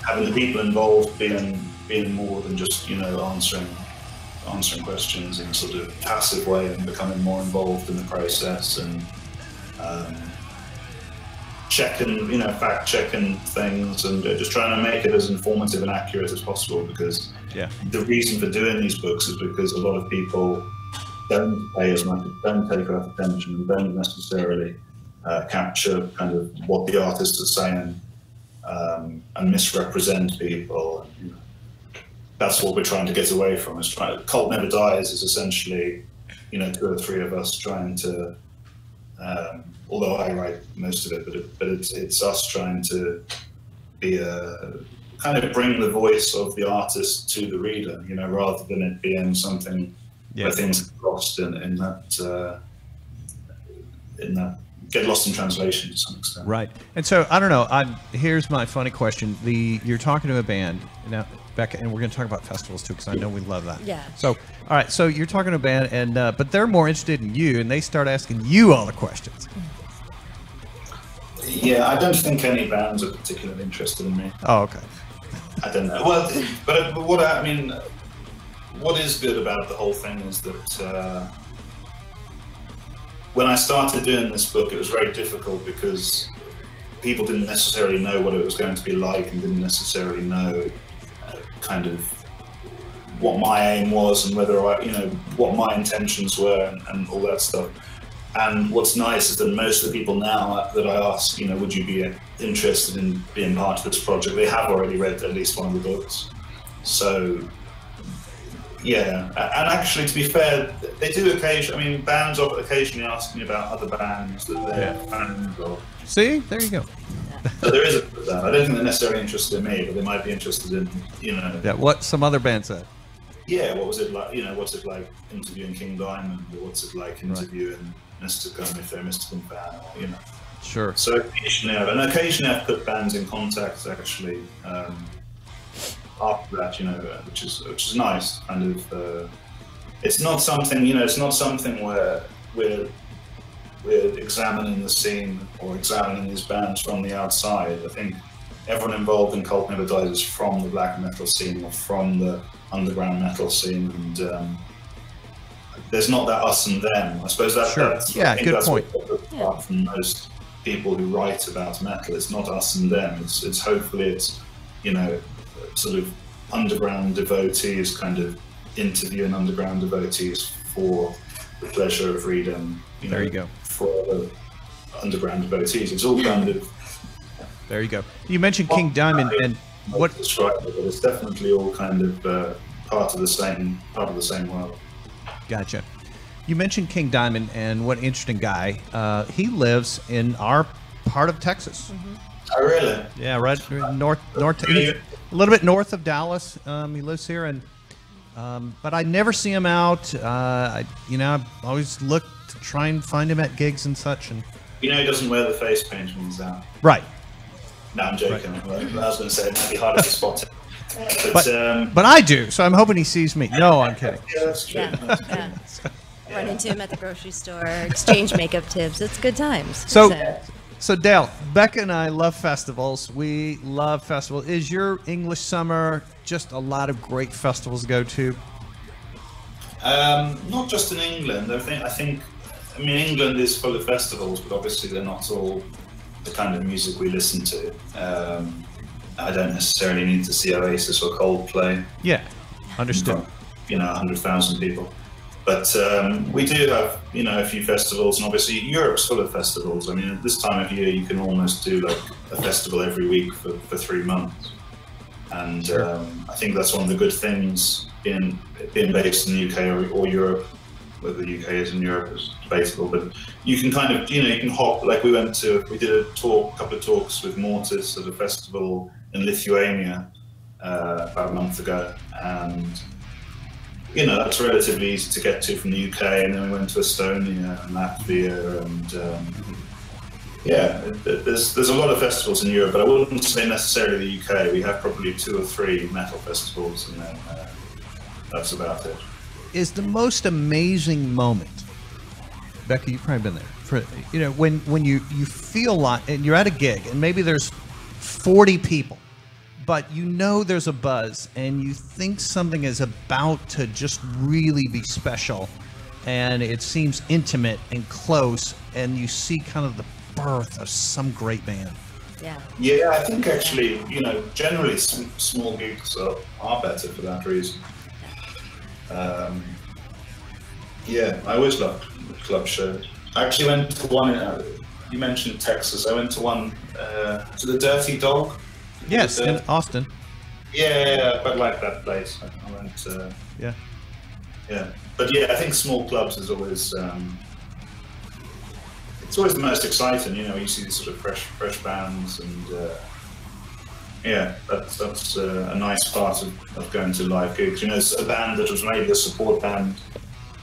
[SPEAKER 5] having the people involved being being more than just you know answering answering questions in a sort of passive way and becoming more involved in the process and um, checking, you know, fact checking things and uh, just trying to make it as informative and accurate as possible because
[SPEAKER 1] Yeah.
[SPEAKER 5] the reason for doing these books is because a lot of people don't pay as much, don't take enough attention and don't necessarily uh, capture kind of what the artists are saying um, and misrepresent people. And, you know, that's what we're trying to get away from. Is trying. Cult Never Dies is essentially, you know, two or three of us trying to. Um, although I write most of it, but it, but it's it's us trying to be a kind of bring the voice of the artist to the reader, you know, rather than it being something
[SPEAKER 1] Yeah.
[SPEAKER 5] where things get lost in, in that uh, in that get lost in translation to some extent.
[SPEAKER 1] Right. And so I don't know. I here's my funny question. The you're talking to a band now, Becca, and we're going to talk about festivals too because I know we love that.
[SPEAKER 2] Yeah.
[SPEAKER 1] So all right. So you're talking to a band, and uh, but they're more interested in you, and they start asking you all the questions.
[SPEAKER 5] Yeah, I don't think any bands are particularly interested in me.
[SPEAKER 1] Oh, okay.
[SPEAKER 5] I don't know. Well, but, but what I, I mean, what is good about the whole thing is that uh, when I started doing this book, it was very difficult because people didn't necessarily know what it was going to be like and didn't necessarily know uh, kind of what my aim was and whether I, you know, what my intentions were and, and all that stuff. And what's nice is that most of the people now that I ask, you know, would you be interested in being part of this project? They have already read at least one of the books. So, yeah. And actually, to be fair, they do occasionally, I mean, bands often occasionally ask me about other bands that they're
[SPEAKER 1] Yeah.
[SPEAKER 5] fans of.
[SPEAKER 1] See, there you go.
[SPEAKER 5] So there is a bit of that. I don't think they're necessarily interested in me, but they might be interested in, you know,
[SPEAKER 1] Yeah. What some other band said.
[SPEAKER 5] yeah, what was it like? You know, what's it like interviewing King Diamond, or what's it like interviewing Mysticum if they're Mysticum fan, or, you know.
[SPEAKER 1] Sure.
[SPEAKER 5] So occasionally, I've- and occasionally I've put bands in contact actually. Um, after that, you know, which is which is nice. Kind of, uh, it's not something you know. It's not something where we're we're examining the scene or examining these bands from the outside. I think everyone involved in Cult Never Dies is from the black metal scene or from the underground metal scene, and um, there's not that us and them. I suppose that,
[SPEAKER 1] Sure.
[SPEAKER 5] that's
[SPEAKER 1] Yeah,
[SPEAKER 5] I think
[SPEAKER 1] good
[SPEAKER 5] that's
[SPEAKER 1] point.
[SPEAKER 5] What sets us apart from most people who write about metal. It's not us and them. It's it's hopefully it's you know sort of underground devotees kind of interviewing underground devotees for the pleasure of reading. You know,
[SPEAKER 1] There you go.
[SPEAKER 5] For other underground devotees, it's all kind of
[SPEAKER 1] There you go. You mentioned King Diamond, and
[SPEAKER 5] what
[SPEAKER 1] what?
[SPEAKER 5] describe it, but it's definitely all kind of uh, part of the same part of the same world.
[SPEAKER 1] Gotcha. You mentioned King Diamond, and what an interesting guy. Uh, he lives in our part of Texas.
[SPEAKER 5] Oh really?
[SPEAKER 1] Yeah, right north, north, a little bit north of Dallas. Um, he lives here, and um, but I never see him out. Uh, I, you know, I always look to try and find him at gigs and such. And
[SPEAKER 5] You know he doesn't wear the face paint when he's out.
[SPEAKER 1] right,
[SPEAKER 5] No, I'm joking. I was going to say it might be harder to spot him. But,
[SPEAKER 1] But-
[SPEAKER 5] um,
[SPEAKER 1] but I do. So I'm hoping he sees me. No, I'm kidding.
[SPEAKER 5] yeah, that's true.
[SPEAKER 2] Yeah, yeah. Run into him at the grocery store, exchange makeup tips. It's good times.
[SPEAKER 1] So, so Dayal, Becca and I love festivals. We love festivals. Is your English summer just a lot of great festivals to go to?
[SPEAKER 5] Um, not just in England. I think. I think. I mean, England is full of festivals, but obviously they're not all the kind of music we listen to. Um, I don't necessarily need to see Oasis or Coldplay.
[SPEAKER 1] Yeah, understood.
[SPEAKER 5] from, You know, hundred thousand people. but um, we do have, you know, a few festivals, and obviously Europe's full of festivals. I mean, at this time of year, you can almost do like a festival every week for, for three months. And um, I think that's one of the good things in being based in the UK or, or Europe. Whether the UK is in Europe is debatable, but you can kind of, you know, you can hop. Like we went to, we did a talk, a couple of talks with Mortiis at a festival in Lithuania uh, about a month ago, and you know, that's relatively easy to get to from the UK, and then we went to Estonia and Latvia, and um, yeah, there's there's a lot of festivals in Europe, but I wouldn't say necessarily the UK. We have probably two or three metal festivals, and then uh, that's about it.
[SPEAKER 1] Is the most amazing moment, Becky? You've probably been there. For you know, when when you you feel like, and you're at a gig, and maybe there's 40 people but you know there's a buzz and you think something is about to just really be special and it seems intimate and close and you see kind of the birth of some great band
[SPEAKER 2] Yeah.
[SPEAKER 5] Yeah, I think actually, you know, generally sm- small gigs are, are better for that reason. Um, yeah, I always loved club shows. I actually went to one. Uh, you mentioned Texas. I went to one uh, to the Dirty Dog.
[SPEAKER 1] yes in austin
[SPEAKER 5] Yeah, yeah, yeah, I quite like that place. I I went. Uh,
[SPEAKER 1] yeah
[SPEAKER 5] yeah, but yeah, I think small clubs is always. Um, it's always the most exciting. You know, you see these sort of fresh, fresh bands, and uh, yeah, that's that's uh, a nice part of, of going to live gigs. You know, it's a band that was maybe a support band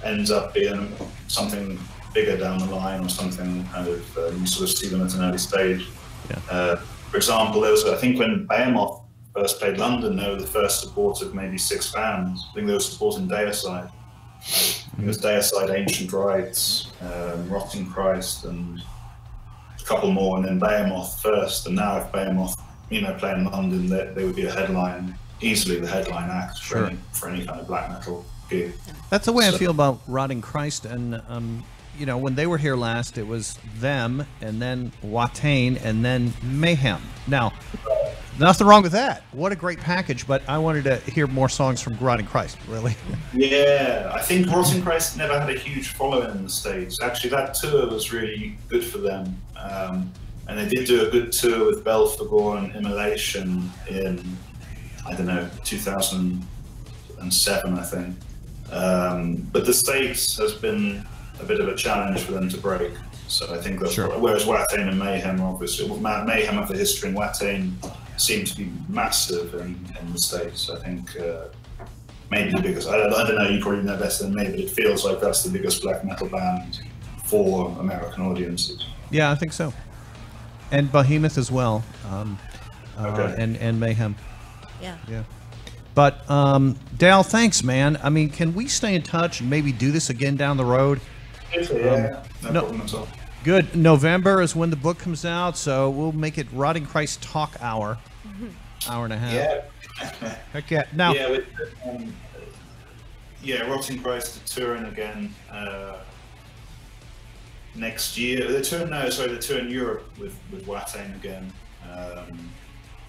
[SPEAKER 5] ends up being something bigger down the line or something kind of uh, you sort of see them at an early stage.
[SPEAKER 1] Yeah.
[SPEAKER 5] Uh, for example, there was I think when Behemoth first played London, they were the first support of maybe six bands. I think they were supporting Deicide. It was Deicide, Ancient Rites, um, Rotting Christ, and a couple more, and then Behemoth first. And now, if Behemoth, you know, playing London, they, they would be a headline, easily the headline act for,
[SPEAKER 1] Sure.
[SPEAKER 5] any, for any kind of black metal gig.
[SPEAKER 1] That's the way I feel about Rotting Christ. And, um, you know, when they were here last, it was them, and then Watain, and then Mayhem. Now, nothing wrong with that. What a great package. But I wanted to hear more songs from Rotting Christ, really.
[SPEAKER 5] Yeah, I think Rotting Christ never had a huge following in the States. Actually, that tour was really good for them. Um, and they did do a good tour with Belphegor and Immolation in, I don't know, 2007, I think. Um, but the States has been a bit of a challenge for them to break. So I think that's
[SPEAKER 1] Sure.
[SPEAKER 5] whereas Watain and Mayhem, obviously, Mayhem have the history, and Watain seem to be massive in, in the States. I think uh, maybe the biggest. I don't, I don't know. You probably know better than me, but it feels like that's the biggest black metal band for American audiences.
[SPEAKER 1] Yeah, I think so. And Behemoth as well. Um, uh,
[SPEAKER 5] Okay.
[SPEAKER 1] and, and Mayhem.
[SPEAKER 2] Yeah.
[SPEAKER 1] Yeah. But um, Dayal, thanks, man. I mean, can we stay in touch and maybe do this again down the road?
[SPEAKER 5] yeah, no,
[SPEAKER 1] no-
[SPEAKER 5] problem at all.
[SPEAKER 1] Good. November is when the book comes out, so we'll make it Rotting Christ Talk Hour, hour and a half.
[SPEAKER 5] Yeah,
[SPEAKER 1] Heck yeah. Now,
[SPEAKER 5] yeah, with, um, yeah, Rotting Christ are touring again uh, next year. They're touring no, sorry, they're touring Europe with with Watain again. Um,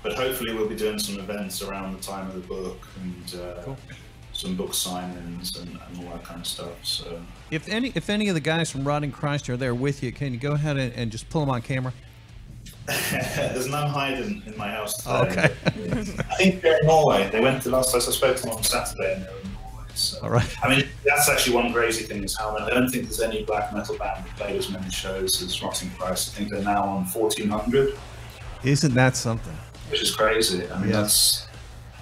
[SPEAKER 5] but hopefully, we'll be doing some events around the time of the book and uh, some book signings and, and all that kind of stuff. So.
[SPEAKER 1] if any if any of the guys from Rotting Christ are there with you, can you go ahead and, and just pull them on camera?
[SPEAKER 5] There's none hiding in my house today.
[SPEAKER 1] Okay.
[SPEAKER 5] I think they're in Norway. They went to last I spoke to them on Saturday and they were in. So.
[SPEAKER 1] All right.
[SPEAKER 5] I mean, that's actually one crazy thing is how I don't think there's any black metal band that played as many shows as Rotting Christ. I think they're now on 1400,
[SPEAKER 1] Isn't that something?
[SPEAKER 5] which is crazy. I mean,
[SPEAKER 1] Yeah.
[SPEAKER 5] that's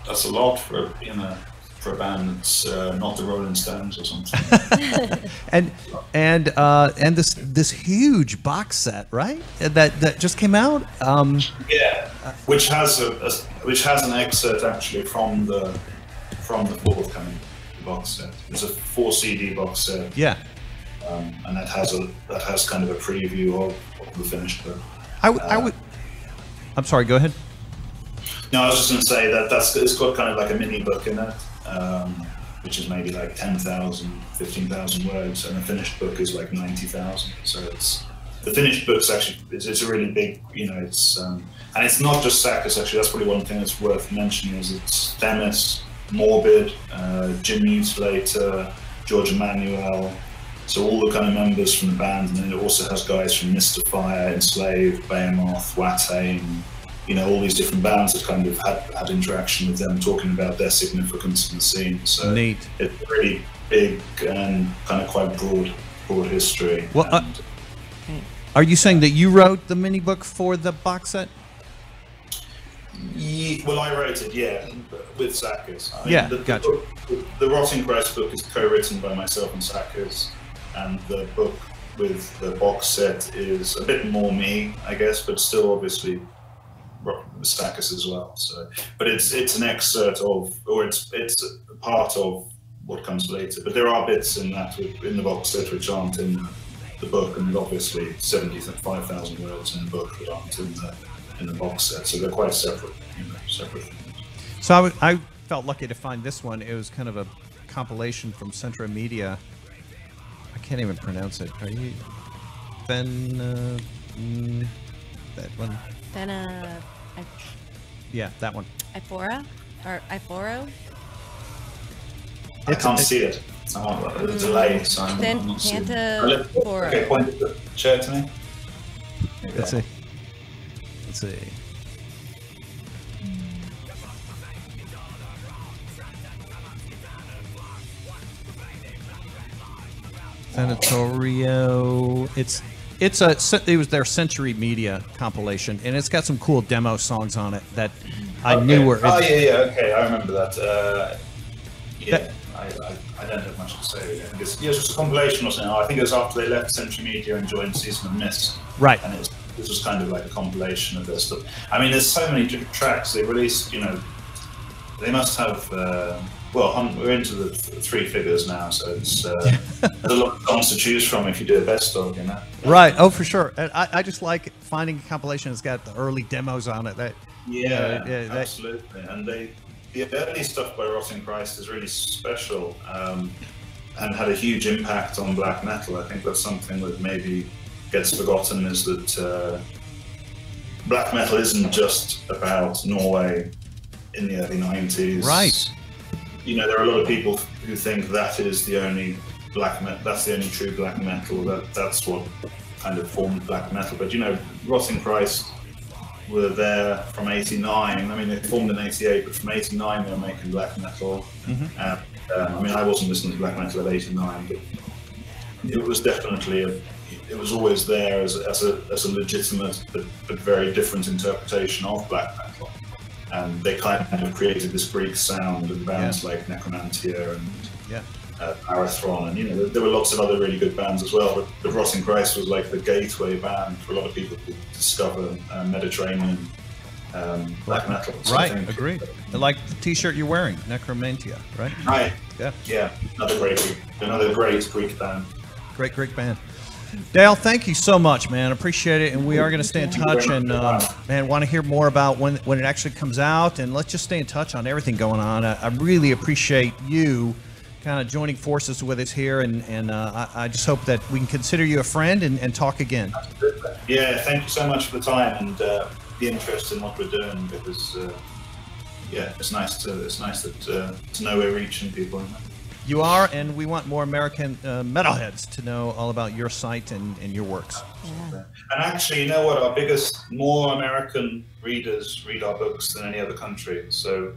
[SPEAKER 5] that's a lot for you know for a band that's uh, not the Rolling Stones or something.
[SPEAKER 1] And and uh, and this this huge box set, right? That that just came out. Um,
[SPEAKER 5] Yeah, which has a, a which has an excerpt actually from the from the forthcoming box set. It's a four CD box set,
[SPEAKER 1] yeah.
[SPEAKER 5] um, and that has a that has kind of a preview of, of the finished book.
[SPEAKER 1] I would. I would. I'm sorry. Go ahead.
[SPEAKER 5] No, I was just going to say that that's it's got kind of like a mini book in it, um, which is maybe like 10,000, 15,000 words, and the finished book is like 90,000. So it's the finished book's actually it's, it's a really big, you know, it's um, and it's not just Sakis. Actually, that's probably one thing that's worth mentioning is it's Themis, Morbid, uh, Jim Mutilator, George Emmanuel. So all the kind of members from the band, and then it also has guys from Mystifier, Enslaved, Behemoth, Watain, you know, all these different bands that kind of had, had interaction with them, talking about their significance in the scene. So
[SPEAKER 1] Neat.
[SPEAKER 5] it's a really big and kind of quite broad, broad history.
[SPEAKER 1] Well, uh, Are you saying that you wrote the mini book for the box set?
[SPEAKER 5] Ye- well, I wrote it, yeah, with Sakis. I mean,
[SPEAKER 1] Yeah,
[SPEAKER 5] the,
[SPEAKER 1] gotcha.
[SPEAKER 5] The, book- the Rotting Christ book is co-written by myself and Sakis, and the book with the box set is a bit more me, I guess, but still obviously Sakis as well. So, but it's it's an excerpt of, or it's it's a part of what comes later. But there are bits in that in the box set which aren't in the book, and obviously seventy-five thousand words in the book that aren't in the in the box set. So they're quite separate, you know, separate things.
[SPEAKER 1] So I, w- I felt lucky to find this one. It was kind of a compilation from Century Media. I can't even pronounce it. Are you Ben? Uh, mm, that one?
[SPEAKER 2] Then uh, I-
[SPEAKER 1] Yeah, that one.
[SPEAKER 2] Ifora or Iforo.
[SPEAKER 5] I can't see it. I'm on a delay, so I'm,
[SPEAKER 2] Then
[SPEAKER 5] I'm not seeing it.
[SPEAKER 2] Panta
[SPEAKER 5] let-
[SPEAKER 2] Foro.
[SPEAKER 5] Okay, point the chair to me.
[SPEAKER 1] Let's see. Let's see. Sanatorio. It's it's a it was their Century Media compilation, and it's got some cool demo songs on it that I
[SPEAKER 5] Okay.
[SPEAKER 1] knew were.
[SPEAKER 5] Oh yeah, yeah. Okay, I remember that. Uh, yeah,
[SPEAKER 1] That-
[SPEAKER 5] I, I, I don't have much to say. really. I think it's, yeah, it's just a compilation or something. I think it was after they left Century Media and joined Season of Mist.
[SPEAKER 1] Right.
[SPEAKER 5] And this was kind of like a compilation of their stuff. I mean, there's so many different tracks they released. You know, they must have. Uh, well, um, we're into the three figures now, so it's uh, there's a lot of songs to choose from if you do a best of, you know.
[SPEAKER 1] Right. Oh, for sure. And I, I just like finding a compilation that's got the early demos on it. That
[SPEAKER 5] Yeah,
[SPEAKER 1] yeah, that-
[SPEAKER 5] absolutely. And they, the early stuff by Rotting Christ is really special um, and had a huge impact on black metal. I think that's something that maybe gets forgotten is that uh, black metal isn't just about Norway in the early 90s.
[SPEAKER 1] Right.
[SPEAKER 5] You know, there are a lot of people who think that is the only black metal, that's the only true black metal, that that's what kind of formed black metal. But you know, Rotting Christ were there from 89. I mean, they formed in 88, but from 89 they were making black metal. And, um, I mean, I wasn't listening to black metal at 89, but it was definitely, a, it was always there as, as, a, as a legitimate but, but very different interpretation of black metal. And they kind of created this Greek sound and bands like Necromantia and
[SPEAKER 1] yeah.
[SPEAKER 5] uh, Varathron, and you know there, were lots of other really good bands as well. But, but Rotting Christ was like the gateway band for a lot of people to discover uh, Mediterranean um, black metal. So
[SPEAKER 1] Right. Agreed. Like the T-shirt you're wearing, Necromantia. Right.
[SPEAKER 5] Right.
[SPEAKER 1] Yeah.
[SPEAKER 5] Yeah. Another great, Greek- another great Greek band.
[SPEAKER 1] Great, great band. Dayal, thank you so much, man. Appreciate it, and we are going to stay in touch. And um, man, want to hear more about when when it actually comes out, and let's just stay in touch on everything going on. I, I really appreciate you kind of joining forces with us here, and and uh, I, I just hope that we can consider you a friend and, and talk again.
[SPEAKER 5] Yeah. Thank you so much for the time and uh, the interest in what we're doing because. Uh, yeah, it's nice to it's nice that uh, to know we're reaching people.
[SPEAKER 1] You are, and we want more American uh, metalheads to know all about your site and, and your works.
[SPEAKER 2] Yeah.
[SPEAKER 5] And actually, you know what? Our biggest, more American readers read our books than any other country. So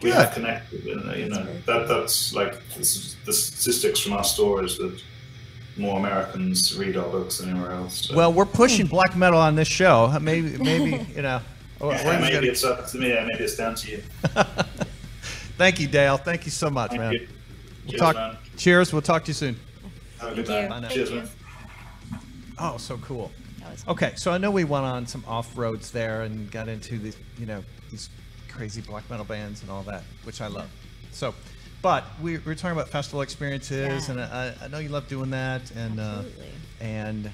[SPEAKER 5] we have connected. And, uh, you know, that that's like this is, the statistics from our store is that more Americans read our books than anywhere else. So.
[SPEAKER 1] Well, we're pushing black metal on this show. Maybe, maybe you know.
[SPEAKER 5] yeah, maybe
[SPEAKER 1] gonna-
[SPEAKER 5] it's up to me. Yeah, maybe it's down to you.
[SPEAKER 1] Thank you, Dayal. Thank you so much,
[SPEAKER 5] Thank
[SPEAKER 1] man.
[SPEAKER 5] you.
[SPEAKER 1] We'll
[SPEAKER 5] Cheers,
[SPEAKER 1] talk.
[SPEAKER 5] man.
[SPEAKER 1] Cheers. We'll talk to you soon.
[SPEAKER 5] Have a good
[SPEAKER 2] Thank
[SPEAKER 5] night.
[SPEAKER 2] you.
[SPEAKER 5] Cheers,
[SPEAKER 2] Thank
[SPEAKER 5] man.
[SPEAKER 1] Oh, so cool.
[SPEAKER 2] That
[SPEAKER 1] Okay, so I know we went on some off roads there and got into these, you know, these crazy black metal bands and all that, which I love. So, but we, we were talking about festival experiences,
[SPEAKER 2] Yeah.
[SPEAKER 1] and I, I know you love doing that, and uh, and it,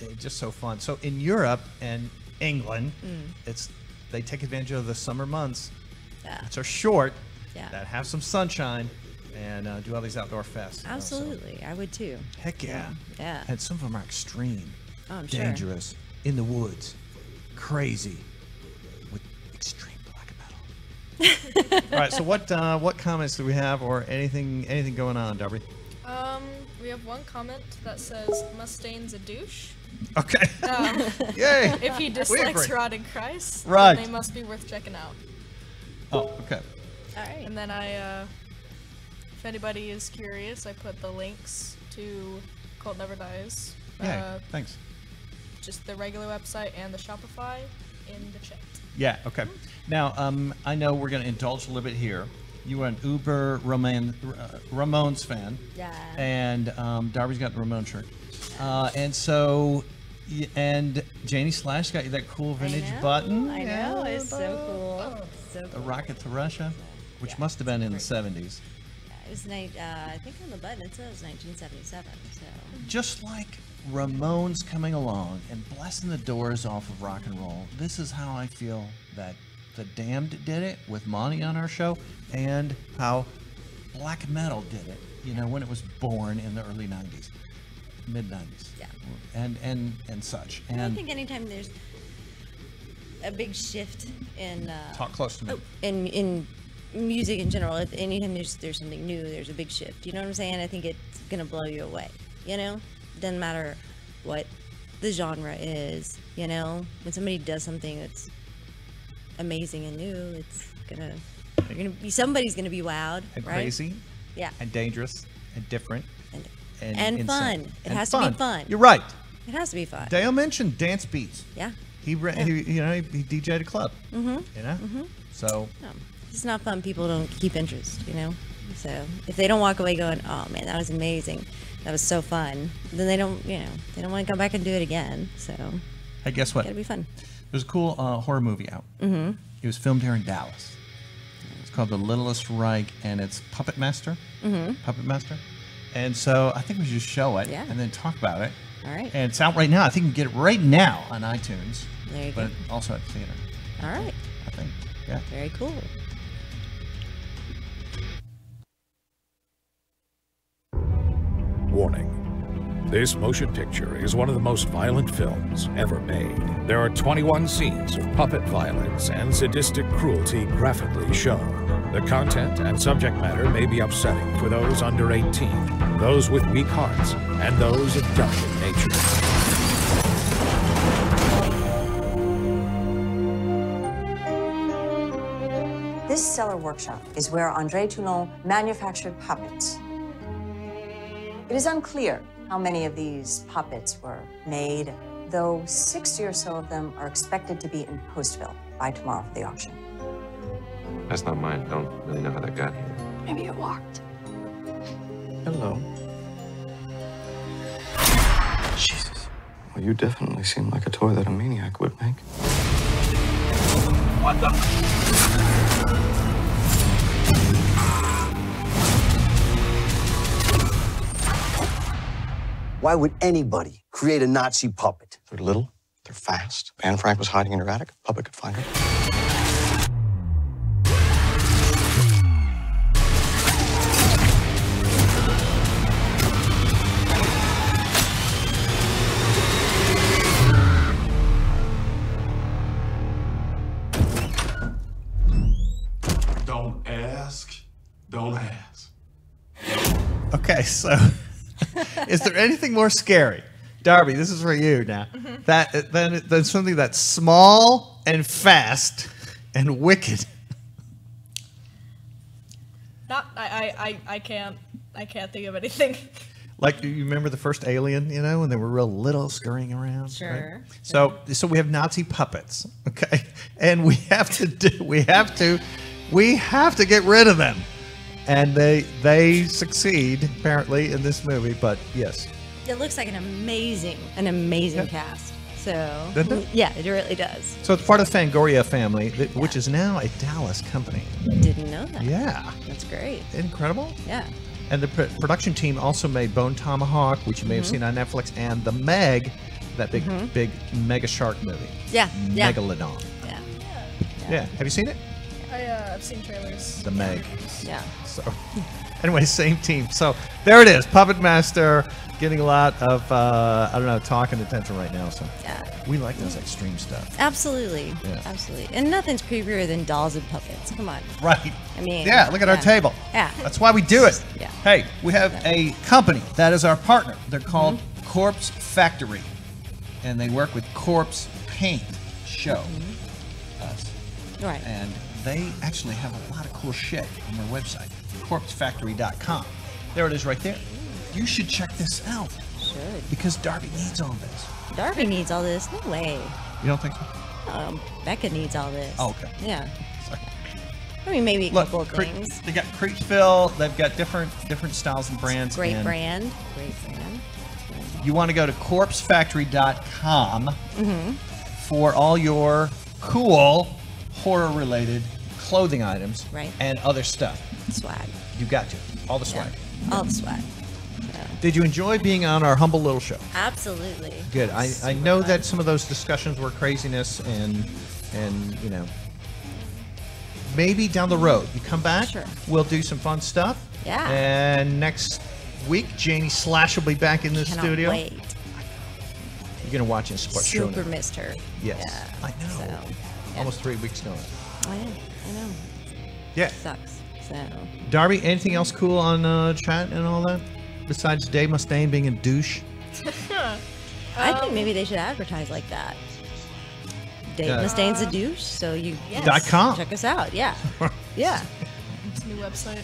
[SPEAKER 1] it's just so fun. So in Europe and England,
[SPEAKER 2] Mm.
[SPEAKER 1] it's they take advantage of the summer months,
[SPEAKER 2] Yeah.
[SPEAKER 1] which are short,
[SPEAKER 2] Yeah.
[SPEAKER 1] that have some sunshine, and uh, do all these outdoor fests. you know, so-
[SPEAKER 2] Absolutely. I would too.
[SPEAKER 1] Heck yeah.
[SPEAKER 2] Yeah.
[SPEAKER 1] And some of them are extreme,
[SPEAKER 2] Oh, I'm sure.
[SPEAKER 1] dangerous, in the woods, crazy, with extreme black metal. All right. So what uh, what comments do we have, or anything anything going on, Darby?
[SPEAKER 4] Um, we have one comment that says Mustaine's a douche.
[SPEAKER 1] Okay.
[SPEAKER 4] Um,
[SPEAKER 1] Yay.
[SPEAKER 4] if he dislikes Rotting Christ, then
[SPEAKER 1] Right.
[SPEAKER 4] they must be worth checking out.
[SPEAKER 1] Oh, okay.
[SPEAKER 2] All right.
[SPEAKER 4] And then I, uh, if anybody is curious, I put the links to Cult Never Dies,
[SPEAKER 1] Yay.
[SPEAKER 4] uh,
[SPEAKER 1] Thanks.
[SPEAKER 4] just the regular website and the Shopify in the chat.
[SPEAKER 1] Yeah. Okay. Now, um, I know we're going to indulge a little bit here. You are an uber Roman, uh, Ramones fan.
[SPEAKER 2] Yeah.
[SPEAKER 1] And um, Darby's got the Ramon shirt. Uh, and so, and Janie Slash got you that cool vintage
[SPEAKER 2] I know,
[SPEAKER 1] button.
[SPEAKER 2] I know. It's so cool. So
[SPEAKER 1] A
[SPEAKER 2] cool.
[SPEAKER 1] rocket to Russia, which
[SPEAKER 2] Yeah,
[SPEAKER 1] must have been in the
[SPEAKER 2] it's
[SPEAKER 1] 70s.
[SPEAKER 2] It was uh, I think on the button it says 1977. So
[SPEAKER 1] Just like Ramones coming along and blessing the doors off of rock and roll, this is how I feel that the Damned did it with Monty on our show, and how black metal did it. You know, when it was born in the early '90s, mid '90s,
[SPEAKER 2] Yeah.
[SPEAKER 1] and and and such.
[SPEAKER 2] And I think anytime there's a big shift in uh,
[SPEAKER 1] talk close to me.
[SPEAKER 2] oh, in in music in general, if anytime there's there's something new, there's a big shift. You know what I'm saying? I think it's gonna blow you away. You know, doesn't matter what the genre is. You know, when somebody does something that's amazing and new, it's gonna you're gonna be somebody's gonna be wowed,
[SPEAKER 1] and
[SPEAKER 2] right?
[SPEAKER 1] crazy,
[SPEAKER 2] Yeah,
[SPEAKER 1] and dangerous, and different,
[SPEAKER 2] and,
[SPEAKER 1] and,
[SPEAKER 2] and fun. It
[SPEAKER 1] And
[SPEAKER 2] has to be fun.
[SPEAKER 1] You're right.
[SPEAKER 2] it has to be fun.
[SPEAKER 1] Dayal mentioned dance beats.
[SPEAKER 2] Yeah.
[SPEAKER 1] He, ra- he you know, he, he DJ'd a club. Mm-hmm. You know, so
[SPEAKER 2] No, if it's not fun. People don't keep interest, you know. So if they don't walk away going, "Oh man, that was amazing, that was so fun," then they don't, you know, they don't want to come back and do it again. So
[SPEAKER 1] hey, guess what?
[SPEAKER 2] gotta be fun.
[SPEAKER 1] There's a cool uh, horror movie out. Mm-hmm. It was filmed here in Dallas. It's called The Littlest Reich, and it's Puppet Master. Mm-hmm. Puppet Master. And so I think we should just show it
[SPEAKER 2] Yeah.
[SPEAKER 1] and then talk about it.
[SPEAKER 2] All right.
[SPEAKER 1] And it's out right now. I think you can get it right now on iTunes.
[SPEAKER 2] There you
[SPEAKER 1] but
[SPEAKER 2] go.
[SPEAKER 1] But also at theater,
[SPEAKER 2] All right.
[SPEAKER 1] I think. Yeah.
[SPEAKER 2] Very cool.
[SPEAKER 6] Warning. This motion picture is one of the most violent films ever made. There are 21 scenes of puppet violence and sadistic cruelty graphically shown. The content and subject matter may be upsetting for those under 18, those with weak hearts, and those of delicate nature.
[SPEAKER 7] This cellar workshop is where Andre Toulon manufactured puppets. It is unclear how many of these puppets were made, though 60 or so of them are expected to be in Postville by tomorrow for the auction.
[SPEAKER 8] That's not mine. I Don't really know how that got here.
[SPEAKER 7] Maybe it walked.
[SPEAKER 8] Hello.
[SPEAKER 9] Jesus. Well, you definitely seem like a toy that a maniac would make.
[SPEAKER 10] Why would anybody create a Nazi puppet?
[SPEAKER 9] They're little, they're fast. Anne Frank was hiding in her attic. Puppet could find her.
[SPEAKER 11] Don't ask. Don't ask.
[SPEAKER 1] Okay, so is there anything more scary? Darby, this is for you now. Mm-hmm. That uh, than, than something that's small and fast and wicked.
[SPEAKER 4] Not, I, I, I, I can't, I can't think of anything.
[SPEAKER 1] Like you remember the first Alien, you know, when they were real little, scurrying around. right?
[SPEAKER 2] Sure.
[SPEAKER 1] So, so we have Nazi puppets, okay, and we have to do, we have to, we have to get rid of them, and they they succeed apparently in this movie. But yes,
[SPEAKER 2] It looks like an amazing, an amazing
[SPEAKER 1] Yeah.
[SPEAKER 2] cast. So
[SPEAKER 1] it?
[SPEAKER 2] yeah, it really does.
[SPEAKER 1] so it's part of the Fangoria family, that, which is now a Dallas company.
[SPEAKER 2] Didn't know that.
[SPEAKER 1] Yeah,
[SPEAKER 2] That's great.
[SPEAKER 1] incredible.
[SPEAKER 2] Yeah.
[SPEAKER 1] And the pr- production team also made Bone Tomahawk, which you may
[SPEAKER 2] Mm-hmm.
[SPEAKER 1] have seen on Netflix, and The Meg, that big big mega shark movie.
[SPEAKER 2] Yeah. Yeah.
[SPEAKER 1] Megalodon.
[SPEAKER 2] Yeah.
[SPEAKER 1] Yeah. Have you seen it?
[SPEAKER 4] I, uh, I've seen trailers.
[SPEAKER 1] The Meg.
[SPEAKER 2] Yeah.
[SPEAKER 1] So, anyway, same team. So there it is. Puppet Master getting a lot of uh, I don't know talk and attention right now. So
[SPEAKER 2] Yeah.
[SPEAKER 1] we like those extreme stuff.
[SPEAKER 2] Absolutely.
[SPEAKER 1] Yeah.
[SPEAKER 2] Absolutely. And nothing's creepier than dolls and puppets. Come on.
[SPEAKER 1] Right.
[SPEAKER 2] I mean,
[SPEAKER 1] Yeah, look at our table.
[SPEAKER 2] Yeah.
[SPEAKER 1] That's why we do it.
[SPEAKER 2] Yeah.
[SPEAKER 1] Hey, we have a company that is our partner. They're called
[SPEAKER 2] Mm-hmm.
[SPEAKER 1] Corpse Factory, and they work with Corpse Paint Show us.
[SPEAKER 2] Mm-hmm. Right.
[SPEAKER 1] And they actually have a lot of cool shit on their website, corpsefactory.com. There it is right there. You should check this out
[SPEAKER 2] Should.
[SPEAKER 1] because Darby needs all this.
[SPEAKER 2] Darby needs all this. No way.
[SPEAKER 1] You don't think so?
[SPEAKER 2] Um, Becca needs all this.
[SPEAKER 1] Oh, okay.
[SPEAKER 2] Yeah.
[SPEAKER 1] Sorry.
[SPEAKER 2] I mean, maybe a
[SPEAKER 1] Look,
[SPEAKER 2] couple of
[SPEAKER 1] Cre-
[SPEAKER 2] things.
[SPEAKER 1] they got Creechville. They've got different different styles and brands.
[SPEAKER 2] Great
[SPEAKER 1] and
[SPEAKER 2] brand. Great brand.
[SPEAKER 1] You want to go to corpsefactory.com
[SPEAKER 2] Mm-hmm.
[SPEAKER 1] for all your cool horror related clothing items
[SPEAKER 2] Right.
[SPEAKER 1] and other stuff.
[SPEAKER 2] Swag.
[SPEAKER 1] You got to. All the swag.
[SPEAKER 2] All the swag.
[SPEAKER 1] Did you enjoy being on our humble little show?
[SPEAKER 2] Absolutely.
[SPEAKER 1] Good. I, I know
[SPEAKER 2] fun.
[SPEAKER 1] that some of those discussions were craziness and and you know maybe down the road you come back
[SPEAKER 2] Sure.
[SPEAKER 1] we'll do some fun stuff
[SPEAKER 2] Yeah.
[SPEAKER 1] and next week Janie Slash will be back in the studio
[SPEAKER 2] Wait.
[SPEAKER 1] you're gonna watch in sports show
[SPEAKER 2] Super missed her.
[SPEAKER 1] Yes.
[SPEAKER 2] Yeah.
[SPEAKER 1] I know.
[SPEAKER 2] So,
[SPEAKER 1] almost three weeks going oh,
[SPEAKER 2] I know. I know.
[SPEAKER 1] yeah
[SPEAKER 2] Sucks. So.
[SPEAKER 1] Darby anything else cool on uh, chat and all that besides Dave Mustaine being a douche
[SPEAKER 2] I
[SPEAKER 4] Um,
[SPEAKER 2] think maybe they should advertise like that. Dave
[SPEAKER 1] Yeah.
[SPEAKER 2] Mustaine's a douche, so you
[SPEAKER 1] Dot com.
[SPEAKER 2] check us out. Yeah. yeah.
[SPEAKER 4] It's a new website.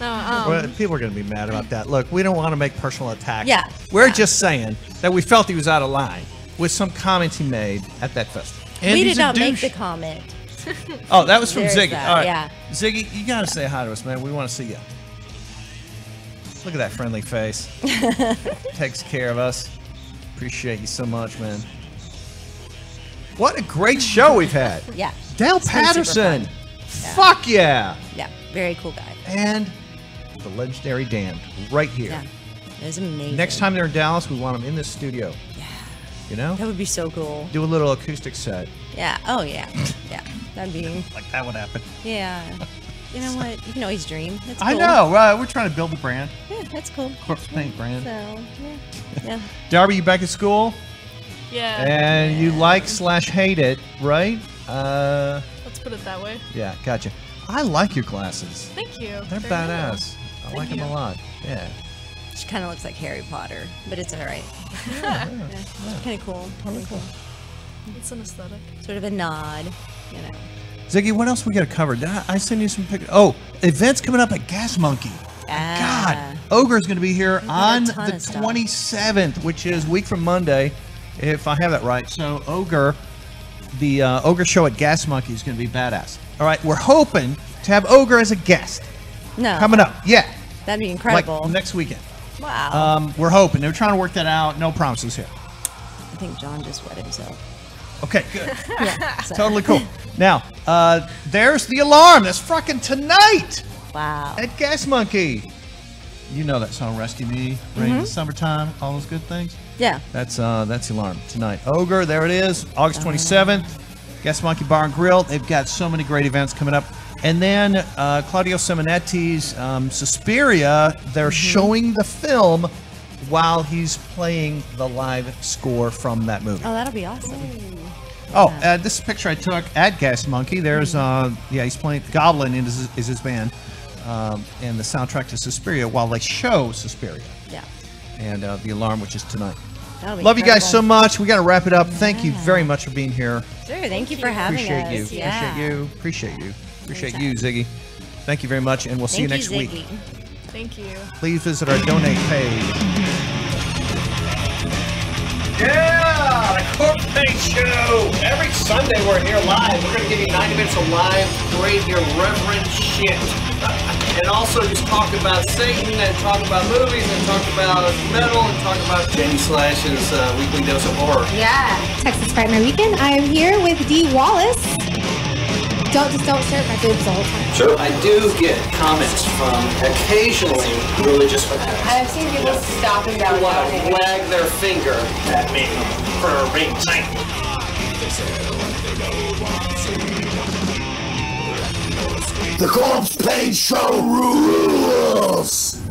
[SPEAKER 4] No, um,
[SPEAKER 1] well, people are going to be mad about that. Look, we don't want to make personal attacks.
[SPEAKER 2] Yeah,
[SPEAKER 1] We're
[SPEAKER 2] yeah.
[SPEAKER 1] just saying that we felt he was out of line with some comments he made at that festival. And
[SPEAKER 2] we did
[SPEAKER 1] a
[SPEAKER 2] not make the comment.
[SPEAKER 1] Oh, that was from
[SPEAKER 2] There's
[SPEAKER 1] Ziggy.
[SPEAKER 2] that,
[SPEAKER 1] All right.
[SPEAKER 2] yeah.
[SPEAKER 1] Ziggy, you got to say hi to us, man. We want to see you. Look at that friendly face. Takes care of us. Appreciate you so much, man. What a great show we've had.
[SPEAKER 2] Yeah.
[SPEAKER 1] Dayal
[SPEAKER 2] It's been super
[SPEAKER 1] Patterson.
[SPEAKER 2] Yeah.
[SPEAKER 1] Fuck yeah.
[SPEAKER 2] Yeah. Very cool guy.
[SPEAKER 1] And the legendary Dan right here.
[SPEAKER 2] Yeah. It was amazing.
[SPEAKER 1] Next time they're in Dallas, we want them in this studio.
[SPEAKER 2] Yeah.
[SPEAKER 1] You know?
[SPEAKER 2] That would be so cool.
[SPEAKER 1] Do a little acoustic set.
[SPEAKER 2] Yeah. Oh yeah. Yeah. That'd be.
[SPEAKER 1] Like that would happen.
[SPEAKER 2] Yeah. You know what? You can always dream. It's
[SPEAKER 1] I know. Uh, we're trying to build a brand.
[SPEAKER 2] Yeah, that's cool.
[SPEAKER 1] Corpse Paint brand.
[SPEAKER 2] So yeah. Yeah.
[SPEAKER 1] Darby, you back at school?
[SPEAKER 4] yeah.
[SPEAKER 1] And you like slash hate it, right? Uh,
[SPEAKER 4] Let's put it that way.
[SPEAKER 1] yeah, gotcha. I like your glasses.
[SPEAKER 4] Thank you.
[SPEAKER 1] They're
[SPEAKER 4] Very
[SPEAKER 1] badass. I
[SPEAKER 4] Thank
[SPEAKER 1] like them a lot. Yeah.
[SPEAKER 2] She kind of looks like Harry Potter, but it's all right.
[SPEAKER 1] yeah.
[SPEAKER 2] Kind of cool. Kinda cool.
[SPEAKER 4] cool. It's an aesthetic.
[SPEAKER 2] Sort of a nod, you know.
[SPEAKER 1] Ziggy, what else we got to cover? Did I, I send you some pictures? Oh, events coming up at Gas Monkey.
[SPEAKER 2] Ah.
[SPEAKER 1] God, Ogre's going to be here on the
[SPEAKER 2] of stuff.
[SPEAKER 1] 27th, which is week from Monday, if I have that right. So Ogre, the uh, Ogre show at Gas Monkey is going to be badass. All right, we're hoping to have Ogre as a guest
[SPEAKER 2] No.
[SPEAKER 1] coming up. Yeah,
[SPEAKER 2] That'd be incredible.
[SPEAKER 1] like next weekend.
[SPEAKER 2] wow.
[SPEAKER 1] Um, we're hoping. They're trying to work that out. No promises here.
[SPEAKER 2] I think John just wet himself.
[SPEAKER 1] Okay, good.
[SPEAKER 2] Yeah. so-
[SPEAKER 1] totally cool. Now, uh, there's the alarm. That's fucking tonight
[SPEAKER 2] Wow.
[SPEAKER 1] at Gas Monkey. You know that song, "Rescue Me," Rain in
[SPEAKER 2] Mhm.
[SPEAKER 1] the Summertime, all those good things.
[SPEAKER 2] Yeah.
[SPEAKER 1] That's uh, that's the alarm tonight. Ogre, there it is, August 27th. Gas Monkey Bar and Grill. They've got so many great events coming up. And then uh, Claudio Simonetti's um, Suspiria. They're showing the film while he's playing the live score from that movie.
[SPEAKER 2] Oh, that'll be awesome.
[SPEAKER 1] Oh, uh, this is a picture I took at Gas Monkey. There's, uh, yeah, he's playing Goblin is his, is his band, um, and the soundtrack to Suspiria while they show Suspiria
[SPEAKER 2] Yeah.
[SPEAKER 1] and uh, the alarm, which is tonight. Love you guys so much. We got to wrap it up. Thank you very much for being here.
[SPEAKER 2] Sure. Thank you for having
[SPEAKER 1] Appreciate
[SPEAKER 2] us.
[SPEAKER 1] you.
[SPEAKER 2] Yeah.
[SPEAKER 1] Appreciate you. Appreciate you. Appreciate you, Ziggy. Thank you very much, and we'll see you
[SPEAKER 2] Thank
[SPEAKER 1] next week.
[SPEAKER 2] Ziggy.
[SPEAKER 4] Thank you.
[SPEAKER 1] Please visit our donate page.
[SPEAKER 12] Yeah, the Corpse Show. Every Sunday we're here live. We're going to give you 90 minutes of live, great, irreverent shit. and also just talk about Satan and talk about movies and talk about metal and talk about Janie Slash's uh, weekly dose of horror.
[SPEAKER 13] Yeah, Texas Frightmare Weekend. I am here with Dee Wallace. Don't just don't stare at my boobs the time.
[SPEAKER 12] Sure. I do get comments from occasionally religious fanatics.
[SPEAKER 13] I've seen people stopping down
[SPEAKER 12] who uh, want to wag their finger at me for a ring night.
[SPEAKER 11] The Corpse Paint Show rules!